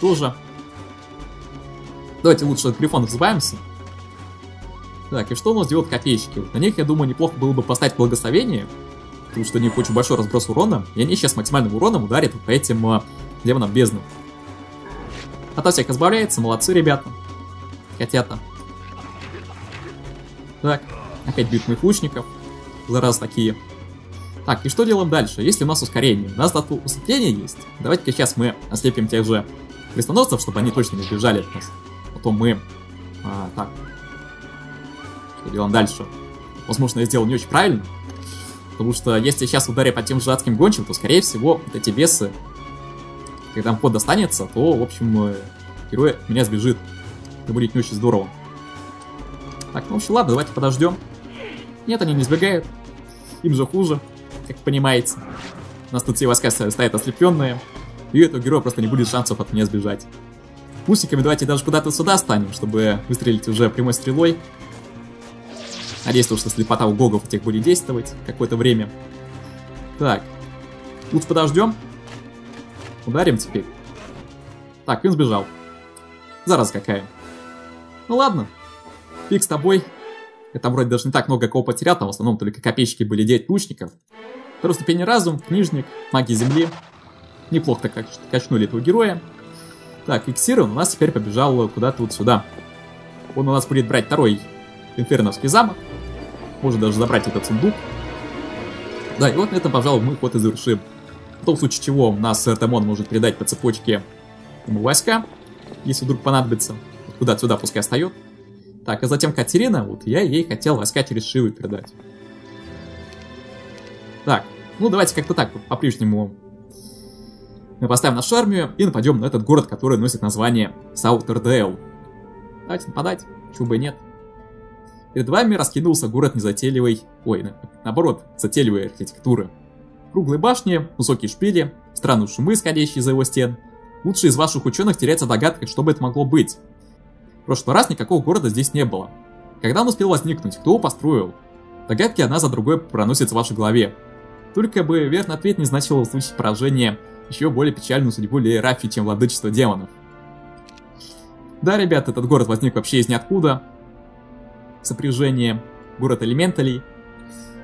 Тоже. Давайте лучше от грифонов избавимся. Так, и что у нас делают копейщики? На них, я думаю, неплохо было бы поставить благословение, потому что у них очень большой разброс урона, и они сейчас максимальным уроном ударят по этим э, демонам бездны. Ото всех избавляется, молодцы ребята. Хотят-то. Так, опять бьют моих лучников. За раз такие. Так, и что делаем дальше? Если у нас ускорение? У нас тут ускорение есть. Давайте-ка сейчас мы ослепим тех же крестоносцев, чтобы они точно не сбежали от нас. Потом мы... А, так. Что делаем дальше? Возможно, я сделал не очень правильно. Потому что если сейчас ударю по тем же адским гончим, то, скорее всего, вот эти весы, когда ход достанется, то, в общем, э, герой меня сбежит. Это будет не очень здорово. Так, ну, в общем, ладно, давайте подождем. Нет, они не сбегают. Им же хуже, как понимаете. У нас тут все войска стоят ослепленные. И у этого героя просто не будет шансов от меня сбежать. Пусиками давайте даже куда-то сюда станем, чтобы выстрелить уже прямой стрелой. Надеюсь, что слепота у гогов этих будет действовать какое-то время. Так. Лучше подождем. Ударим теперь. Так, он сбежал. Зараз какая. Ну ладно, Фиг с тобой. Там вроде даже не так много кого потерял, там в основном только копейщики были 9 лучников. Второй ступени разум, книжник, магия земли. Неплохо так качнули этого героя. Так, Иксирон у нас теперь побежал куда-то вот сюда. Он у нас будет брать второй инферновский замок. Может даже забрать этот сундук. Да, и вот на этом, пожалуй, мы ход и завершим. В том случае чего у нас Артемон может передать по цепочке ему войска, если вдруг понадобится. Куда сюда пускай остается. Так, а затем Катерина, вот я ей хотел войска через Шивы передать. Так, ну давайте как-то так по-прежнему мы поставим нашу армию и нападем на этот город, который носит название Саутердейл. Давайте нападать, чего бы и нет. Перед вами раскинулся город незатейливой, ой, наоборот, затейливой архитектуры. Круглые башни, высокие шпили, странные шумы, исходящие из его стен. Лучший из ваших ученых теряется догадкой, что бы это могло быть. В прошлый раз никакого города здесь не было. Когда он успел возникнуть, кто его построил? Догадки одна за другой проносятся в вашей голове. Только бы верный ответ не значило услышать поражение еще более печальную судьбу Леерафи, чем владычество демонов. Да, ребят, этот город возник вообще из ниоткуда. Сопряжение, город элементалей.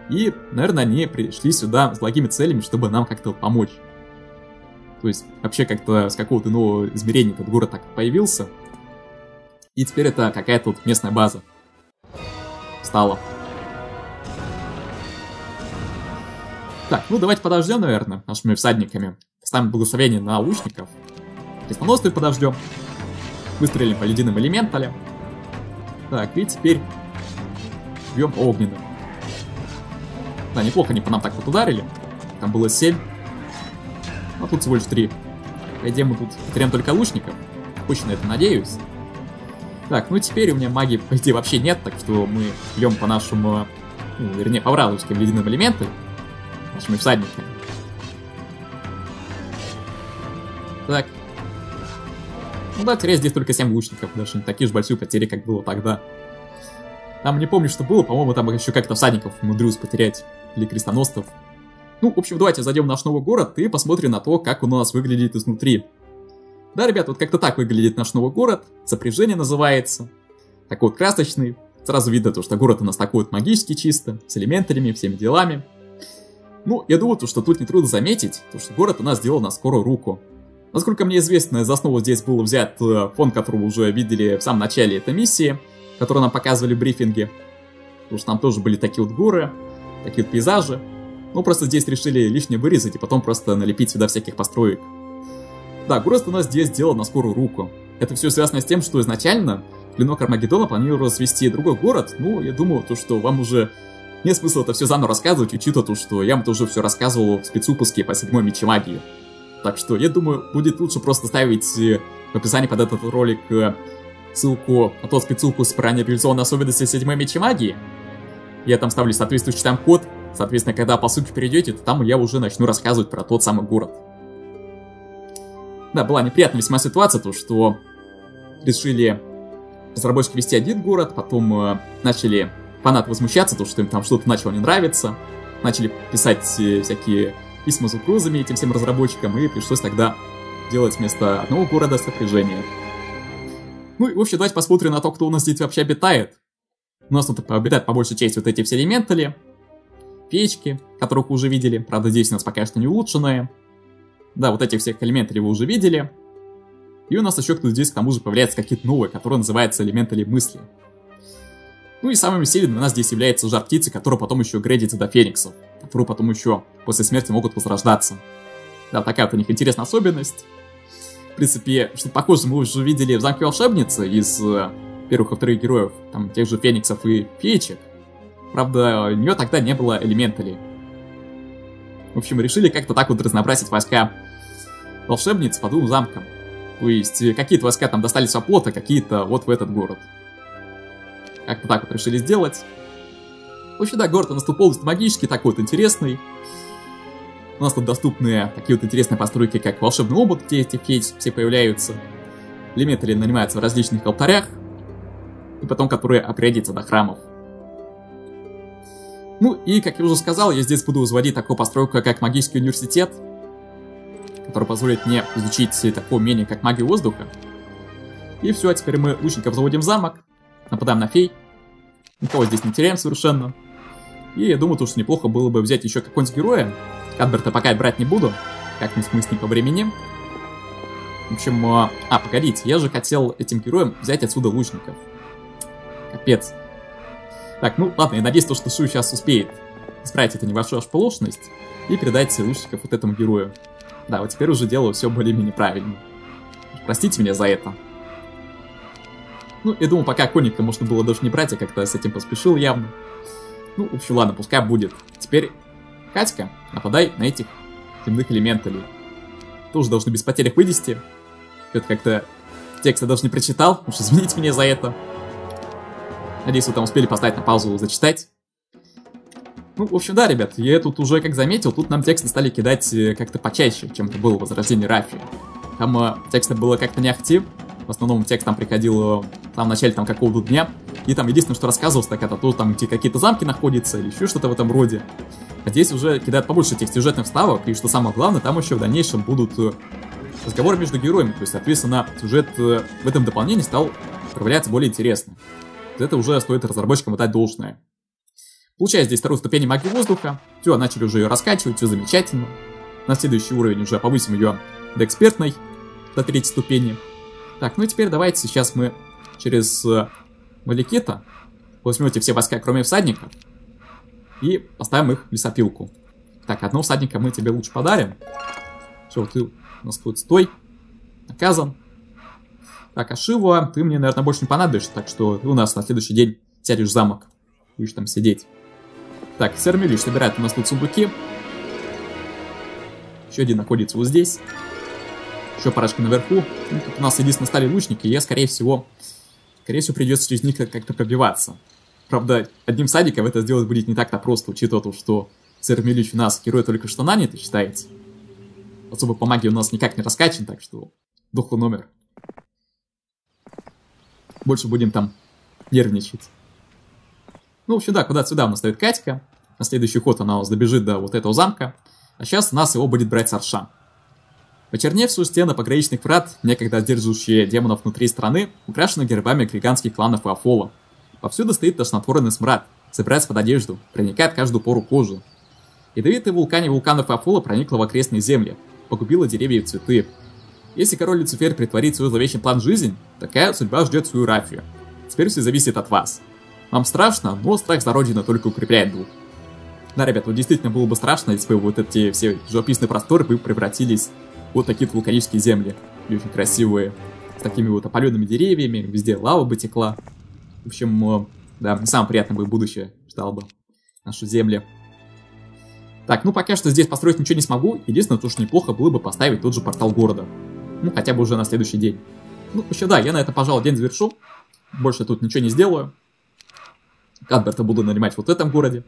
И, наверное, они пришли сюда с благими целями, чтобы нам как-то помочь. То есть, вообще как-то с какого-то нового измерения этот город так появился. И теперь это какая-то вот местная база. Стала. Так, ну давайте подождем, наверное, нашими всадниками. Ставим благословение на лучников. Крестоносцев подождем. Выстрелим по ледяным элементалям. Так, и теперь бьем огненным. Да, неплохо они по нам так вот ударили. Там было 7. А тут всего лишь 3. По идее, мы тут потеряем только лучников. Очень на это надеюсь. Так, ну теперь у меня магии, по идее, вообще нет, так что мы бьем по нашему, ну, вернее, по вражеским ледяным элементам, нашими всадниками. Так. Ну да, теперь здесь только 7 лучников, даже не такие же большие потери, как было тогда. Там не помню, что было, по-моему, там еще как-то всадников умудрилось потерять, или крестоносцев. Ну, в общем, давайте зайдем в наш новый город и посмотрим на то, как он у нас выглядит изнутри. Да, ребят, вот как-то так выглядит наш новый город. Сопряжение называется. Такой вот красочный. Сразу видно то, что город у нас такой вот магический чисто, с элементарями, всеми делами. Ну, я думаю, то, что тут не трудно заметить, то, что город у нас сделал на скорую руку. Насколько мне известно, за основу здесь был взят э, фон, который вы уже видели в самом начале этой миссии, которую нам показывали в брифинге. Потому что там тоже были такие вот горы, такие вот пейзажи. Ну, просто здесь решили лишнее вырезать и потом просто налепить сюда всяких построек. Да, город у нас здесь сделан на скорую руку. Это все связано с тем, что изначально Клинок Армагеддона планировал развести другой город. Ну, я думаю, то, что вам уже нет смысла это все заново рассказывать, учитывая то, что я вам тоже все рассказывал в спецвыпуске по седьмой мече магии. Так что, я думаю, будет лучше просто ставить э, в описании под этот ролик э, ссылку на тот спецвыпуск про нереализованные особенности седьмой мечи магии. Я там ставлю соответствующий там код. Соответственно, когда по ссылке перейдете, то там я уже начну рассказывать про тот самый город. Да, была неприятная весьма ситуация, то что решили разработчики вести один город, потом э, начали фанаты возмущаться, то что им там что-то начало не нравиться, начали писать э, всякие письма с угрозами этим всем разработчикам, и пришлось тогда делать вместо одного города сопряжение. Ну и, в общем, давайте посмотрим на то, кто у нас здесь вообще обитает. У нас тут обитают по большей части вот эти все элементали, печки, которых вы уже видели, правда здесь у нас пока что не улучшенные. Да, вот этих всех элементов вы уже видели. И у нас еще кто здесь к тому же появляются какие-то новые, которые называются элементали мысли. Ну и самыми сильными у нас здесь является жар птицы, который потом еще грейдится до фениксов, которые потом еще после смерти могут возрождаться. Да, такая вот у них интересная особенность. В принципе, что похоже мы уже видели в замке волшебницы из э, первых и вторых героев, там тех же фениксов и феечек. Правда, у нее тогда не было элементалей. В общем, решили как-то так вот разнообразить войска волшебниц по двум замкам. То есть, э, какие-то войска там достались в оплот, а какие-то вот в этот город. Как-то так вот решили сделать. В общем, да, город у нас тут полностью магический, такой вот интересный. У нас тут доступны такие вот интересные постройки, как волшебный обод, где эти фейс все появляются. Элементы нанимаются в различных алтарях, и потом которые апгрейдятся до храмов. Ну и, как я уже сказал, я здесь буду возводить такую постройку, как магический университет, который позволит мне изучить такое умение, как магия воздуха. И все, а теперь мы лучников заводим замок, нападаем на фей, никого здесь не теряем совершенно. И я думаю, то, что неплохо было бы взять еще какого-нибудь героя. Кадберта пока брать не буду, как-нибудь мы с ним по времени. В общем, а, а, погодите, я же хотел этим героем взять отсюда лучников. Капец. Так, ну ладно, я надеюсь, то, что Шу сейчас успеет исправить эту небольшую ошполошность и передать лучников вот этому герою. Да, вот теперь уже делаю все более-менее правильно. Простите меня за это. Ну, я думал, пока конника можно было даже не брать, я как-то с этим поспешил явно. Ну, в общем, ладно, пускай будет. Теперь, Катька, нападай на этих темных элементалей. Тоже должны без потерь их вынести. Это как-то текст я даже не прочитал, уж извините меня за это. Надеюсь, вы там успели поставить на паузу зачитать. Ну, в общем, да, ребят, я тут уже, как заметил, тут нам тексты стали кидать э, как-то почаще, чем это было в Возрождении Рафи. Там э, текста было как-то не актив, в основном текст там приходил э, там в начале там какого-то дня, и там единственное, что рассказывалось, так это то, там, где какие-то замки находятся, или еще что-то в этом роде. А здесь уже кидают побольше этих сюжетных вставок, и что самое главное, там еще в дальнейшем будут э, разговоры между героями, то есть, соответственно, сюжет э, в этом дополнении стал проявляться более интересно. Это уже стоит разработчикам отдать должное. Получая здесь вторую ступень магии воздуха, все, начали уже ее раскачивать, все замечательно. На следующий уровень уже повысим ее до экспертной, до третьей ступени. Так, ну теперь давайте сейчас мы через э, Маликита возьмете все войска, кроме всадников, и поставим их в лесопилку. Так, одного всадника мы тебе лучше подарим. Все, ты у нас тут стой. Наказан. Так, а Шива, ты мне, наверное, больше не понадобишься, так что ты у нас на следующий день сядешь в замок. Будешь там сидеть. Так, сэр собирает у нас тут сундуки. Еще один находится вот здесь. Еще парочка наверху. Ну, тут у нас единственное стали лучники, и я, скорее всего, скорее всего, придется через них как-то пробиваться. Правда, одним садиком это сделать будет не так-то просто, учитывая то, что сэр Милич у нас герой только что нанятый считается. Особо по магии у нас никак не раскачан, так что дохлый номер. Больше будем там нервничать. Ну, в общем, да, куда сюда у нас стоит Катька. На следующий ход она у нас добежит до вот этого замка. А сейчас нас его будет брать Сарша. Почерневшие стены пограничных врат, некогда сдерживающие демонов внутри страны, украшены гербами гигантских кланов Афола. Повсюду стоит тошнотворный смрад, собирается под одежду, проникает каждую пору кожи. Ядовитое вулкане вулканов Афола проникло в окрестные земли, погубило деревья и цветы. Если король Люцифер притворит свой зловещий план жизнь, такая судьба ждет свою рафию. Теперь все зависит от вас. Вам страшно, но страх за родину только укрепляет дух. Да, ребят, вот действительно было бы страшно, если бы вот эти все живописные просторы бы превратились вот такие вулканические земли. И очень красивые. С такими вот опаленными деревьями, везде лава бы текла. В общем, э, да, не самое приятное бы будущее ждал бы наши земли. Так, ну пока что здесь построить ничего не смогу. Единственное, то, что неплохо было бы поставить тот же портал города. Ну, хотя бы уже на следующий день. Ну, еще да, я на это, пожалуй, день завершу. Больше тут ничего не сделаю. Кадберта буду нанимать вот в этом городе.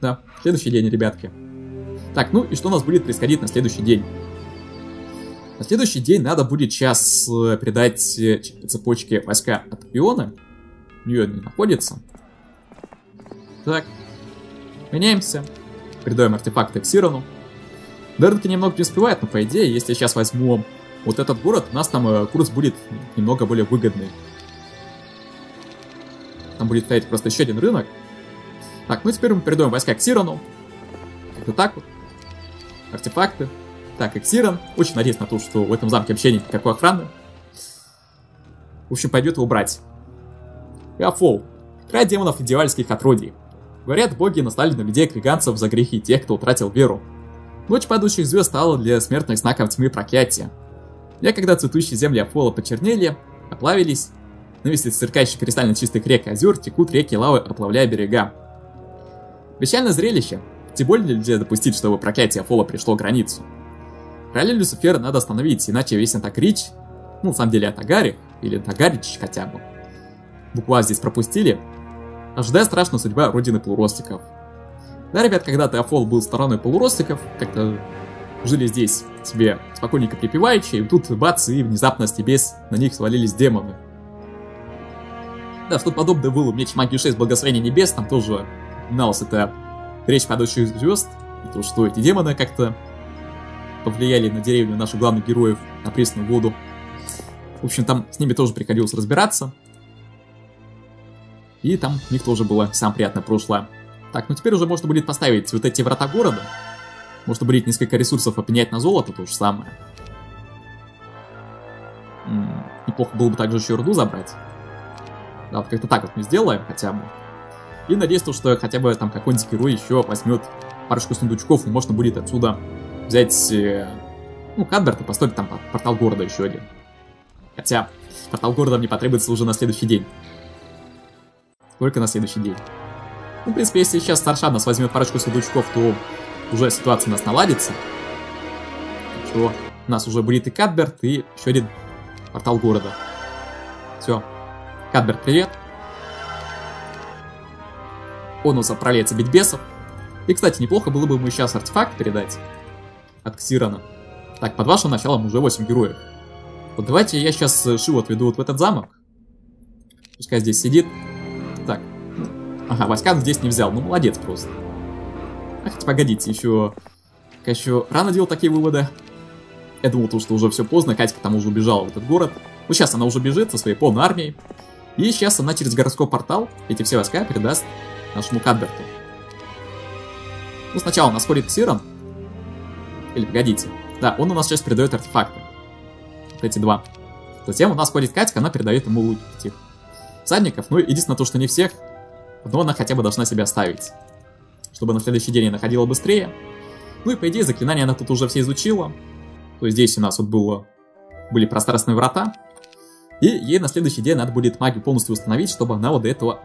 Да, следующий день, ребятки. Так, ну и что у нас будет происходить на следующий день? На следующий день надо будет сейчас э, передать э, цепочке войска от Иона. У нее не находится. Так. Меняемся. Передаем артефакты к Сирону. Дернки немного не успевает, но по идее, если сейчас возьму вот этот город, у нас там э, курс будет немного более выгодный. Там будет стоять просто еще один рынок. Так, ну теперь мы передаем войска к Сирону. Как-то так вот. Артефакты. Так, Эксирон. Очень надеюсь на то, что в этом замке вообще нет никакой охраны. В общем, пойдет его брать. Гафол. Край демонов и дьявольских отродий. Говорят, боги наслали на людей криганцев за грехи тех, кто утратил веру. Ночь падающих звезд стала для смертных знаком тьмы проклятия. Я, когда цветущие земли Афола почернели, оплавились, с сверкающих кристально чистых рек и озер текут реки лавы, оплавляя берега. Печальное зрелище. Тем более нельзя допустить, чтобы проклятие Афола пришло к границу. Короля Люцифера надо остановить, иначе весь Антагрич, ну, на самом деле Атагари, или Тагарич хотя бы, буква здесь пропустили, ожидая страшную судьба родины полуростиков. Да, ребят, когда Теофол был стороной полуростиков, как-то жили здесь себе спокойненько припеваючи, и тут бац, и внезапно с небес на них свалились демоны. Да, что подобное было в Меч Магии 6 Благословение Небес, там тоже упоминалось это Речь падающих звезд, то, что эти демоны как-то повлияли на деревню наших главных героев, на пресную воду. В общем, там с ними тоже приходилось разбираться. И там у них тоже было сам приятное прошлое. Так, ну теперь уже можно будет поставить вот эти врата города. Можно будет несколько ресурсов опенять на золото, то же самое. М -м, неплохо было бы также еще руду забрать. Да, вот как-то так вот мы сделаем хотя бы. И надеюсь, что хотя бы там какой-нибудь герой еще возьмет парочку сундучков, и можно будет отсюда взять, э, ну, Кадберт и построить там портал города еще один. Хотя, портал города мне потребуется уже на следующий день. Только на следующий день. Ну, в принципе, если сейчас Старша нас возьмет парочку сундучков, то уже ситуация у нас наладится. Так что у нас уже будет и Кадберт, и еще один портал города. Все. Кадберт, привет. Он нас отправляется бить бесов. И, кстати, неплохо было бы ему сейчас артефакт передать от Ксирана. Так, под вашим началом уже 8 героев. Вот давайте я сейчас э, Шиву отведу вот в этот замок. Пускай здесь сидит. Так. Ага, войска здесь не взял. Ну, молодец просто. А хотя, погодите, еще... Еще рано делал такие выводы. Я думал, то, что уже все поздно, Катька там уже убежала в этот город. Ну, сейчас она уже бежит со своей полной армией. И сейчас она через городской портал эти все войска передаст нашему Кадберту. Ну, сначала у нас ходит Ксиран, или погодите. Да, он у нас сейчас передает артефакты. Вот эти два. Затем у нас ходит Катька, она передает ему этих всадников. Ну, единственное то, что не всех. Но она хотя бы должна себя оставить. Чтобы на следующий день я находила быстрее. Ну и по идее заклинания она тут уже все изучила. То есть здесь у нас вот было, были пространственные врата. И ей на следующий день надо будет магию полностью установить, чтобы она вот до этого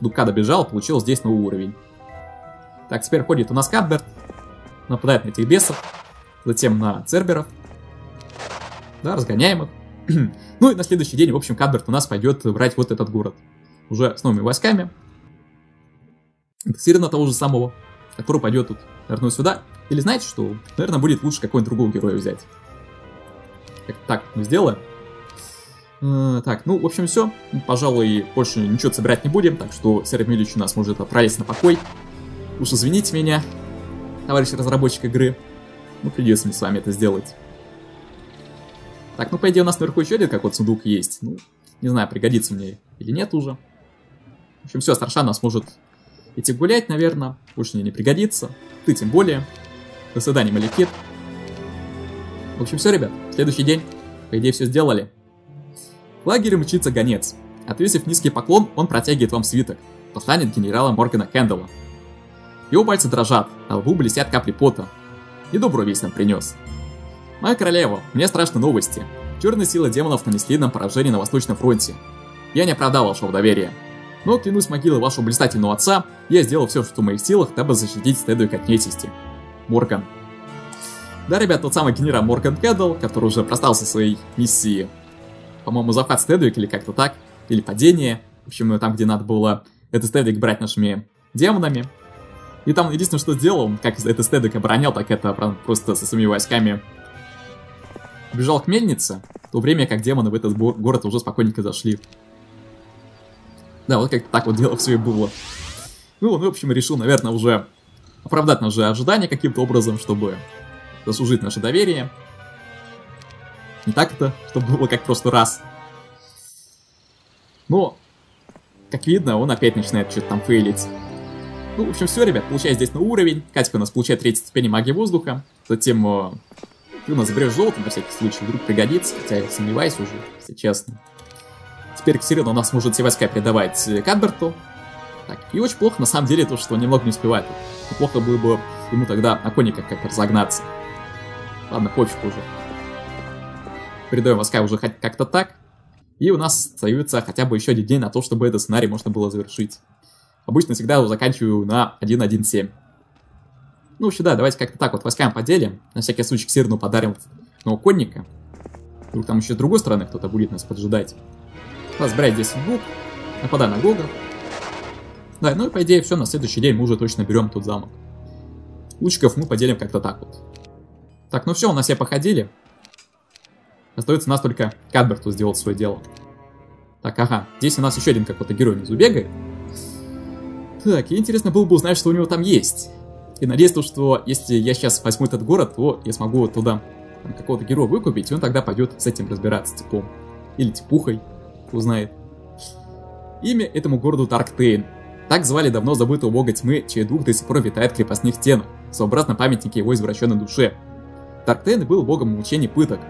дука добежала, получила здесь новый уровень. Так, теперь ходит у нас Кадберт нападает на этих бесов, затем на церберов. Да, разгоняем их. ну и на следующий день, в общем, Кадберт у нас пойдет брать вот этот город. Уже с новыми войсками. Сирена того же самого, который пойдет тут, наверное, сюда. Или знаете что? Наверное, будет лучше какой-нибудь другого героя взять. Так, так мы сделаем. Э, так, ну, в общем, все. Пожалуй, больше ничего собирать не будем, так что Серый Милич у нас может отправиться на покой. Уж извините меня, товарищ разработчик игры. Ну, придется мне с вами это сделать. Так, ну, по идее, у нас наверху еще один как вот сундук есть. Ну, не знаю, пригодится мне или нет уже. В общем, все, Старша нас может идти гулять, наверное. Больше мне не пригодится. Ты тем более. До свидания, Маликит. В общем, все, ребят. Следующий день. По идее, все сделали. В лагере мчится гонец. Отвесив низкий поклон, он протягивает вам свиток. Послание генерала Моргана Кэндалла. Его пальцы дрожат, а лбу блестят капли пота. И добрую весть нам принес. Моя королева, мне страшны новости. Черные силы демонов нанесли нам поражение на Восточном фронте. Я не оправдал вашего доверия. Но клянусь могилой вашего блистательного отца, я сделал все, что в моих силах, дабы защитить Стедуик от нечисти. Морган. Да, ребят, тот самый генерал Морган Кэддл, который уже простался своей миссии. По-моему, захват Стедуик или как-то так. Или падение. В общем, там, где надо было этот Стедуик брать нашими демонами. И там единственное, что сделал, как это Стедек оборонял, так это просто со своими войсками бежал к мельнице, в то время как демоны в этот город уже спокойненько зашли. Да, вот как так вот дело все и было. Ну, он, в общем, решил, наверное, уже оправдать наши ожидания каким-то образом, чтобы заслужить наше доверие. Не так это, чтобы было как просто раз. Но, как видно, он опять начинает что-то там фейлить. Ну, в общем, все, ребят, получая здесь на уровень. Катька у нас получает третьей степени магии воздуха. Затем э, ты у нас заберешь золото, на всякий случай, вдруг пригодится, хотя я сомневаюсь уже, если честно. Теперь Ксирина у нас может все войска передавать э, Кадберту. Так, и очень плохо на самом деле то, что немного не успевает. Плохо было бы ему тогда на конниках как разогнаться. Ладно, пофиг уже. Передаем войска уже как-то так. И у нас остается хотя бы еще один день на то, чтобы этот сценарий можно было завершить. Обычно всегда заканчиваю на 1.1.7. Ну, вообще, да, давайте как-то так вот войскам поделим. На всякий случай Ксирну подарим нового конника. Вдруг там еще с другой стороны кто-то будет нас поджидать. Разбирать здесь лук. Нападай на Гога. Да, ну и по идее все, на следующий день мы уже точно берем тот замок. Лучиков мы поделим как-то так вот. Так, ну все, у нас все походили. Остается нас только Кадберту сделать свое дело. Так, ага, здесь у нас еще один какой-то герой внизу бегает. Так, интересно было бы узнать, что у него там есть. И надеюсь, то, что если я сейчас возьму этот город, то я смогу туда какого-то героя выкупить, и он тогда пойдет с этим разбираться, типом. Или типухой, узнает. Имя этому городу Тарктейн. Так звали давно забытого бога тьмы, чей дух до сих пор витает в крепостных стенах, сообразно памятнике его извращенной душе. Тарктейн был богом мучений пыток.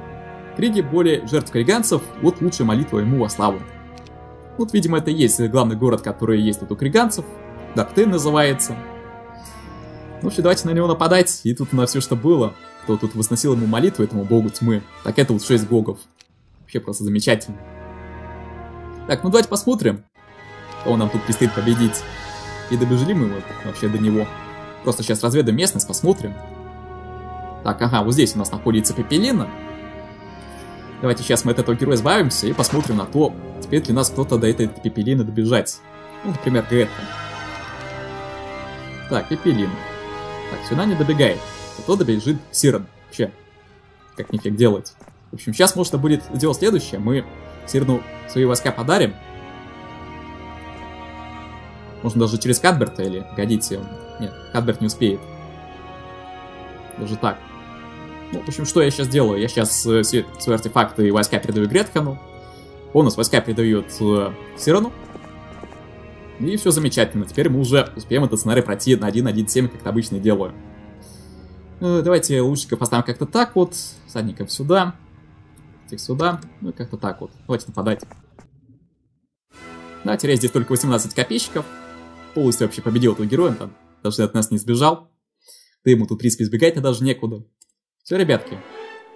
Криги более жертв криганцев, вот лучшая молитва ему во славу. Вот, видимо, это и есть главный город, который есть тут у криганцев. Дарктейн называется. Ну что, давайте на него нападать, и тут у нас все, что было. Кто тут возносил ему молитву, этому богу тьмы. Так это вот 6 богов. Вообще просто замечательно. Так, ну давайте посмотрим, кого нам тут предстоит победить. И добежали мы вот вообще до него. Просто сейчас разведаем местность, посмотрим. Так, ага, вот здесь у нас находится Пепелина. Давайте сейчас мы от этого героя избавимся и посмотрим на то, успеет ли нас кто-то до этой Пепелины добежать. Ну, например, Гретта. Так, Пепелина. Так, сюда не добегает. Зато добежит Сирен. Вообще, как нифиг делать. В общем, сейчас можно будет сделать следующее. Мы Сирну свои войска подарим. Можно даже через Кадберта или годите он. Нет, Кадберт не успеет. Даже так. Ну, в общем, что я сейчас делаю? Я сейчас э, все свои артефакты и войска передаю Гретхану. Он у нас войска передает э, Сирану. И все замечательно. Теперь мы уже успеем этот сценарий пройти на 1.1.7, как обычно делаю. Э, давайте лучников поставим как-то так вот. Садников сюда. Этих сюда. Ну, как-то так вот. Давайте нападать. Да, теряю здесь только 18 копейщиков. Полностью вообще победил этого героя, там даже от нас не сбежал. Да ему тут, в принципе, избегать даже некуда. Все, ребятки.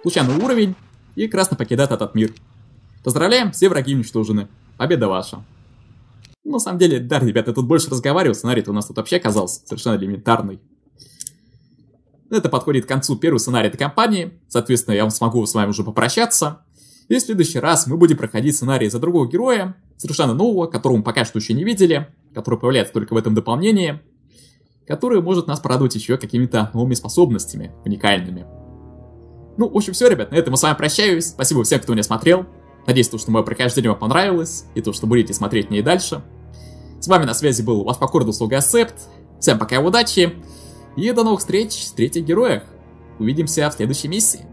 Случайный уровень и красно покидает этот мир. Поздравляем, все враги уничтожены. Победа ваша. Ну, на самом деле, да, ребята, я тут больше разговаривал, сценарий у нас тут вообще оказался совершенно элементарный. Это подходит к концу первого сценария этой кампании, соответственно, я смогу с вами уже попрощаться. И в следующий раз мы будем проходить сценарий за другого героя, совершенно нового, которого мы пока что еще не видели, который появляется только в этом дополнении, который может нас порадовать еще какими-то новыми способностями, уникальными. Ну, в общем, все, ребят, на этом я с вами прощаюсь. Спасибо всем, кто меня смотрел. Надеюсь, то, что мое прохождение вам понравилось, и то, что будете смотреть мне и дальше. С вами на связи был ваш покорный слуга Септ. Всем пока, удачи, и до новых встреч в третьих героях. Увидимся в следующей миссии.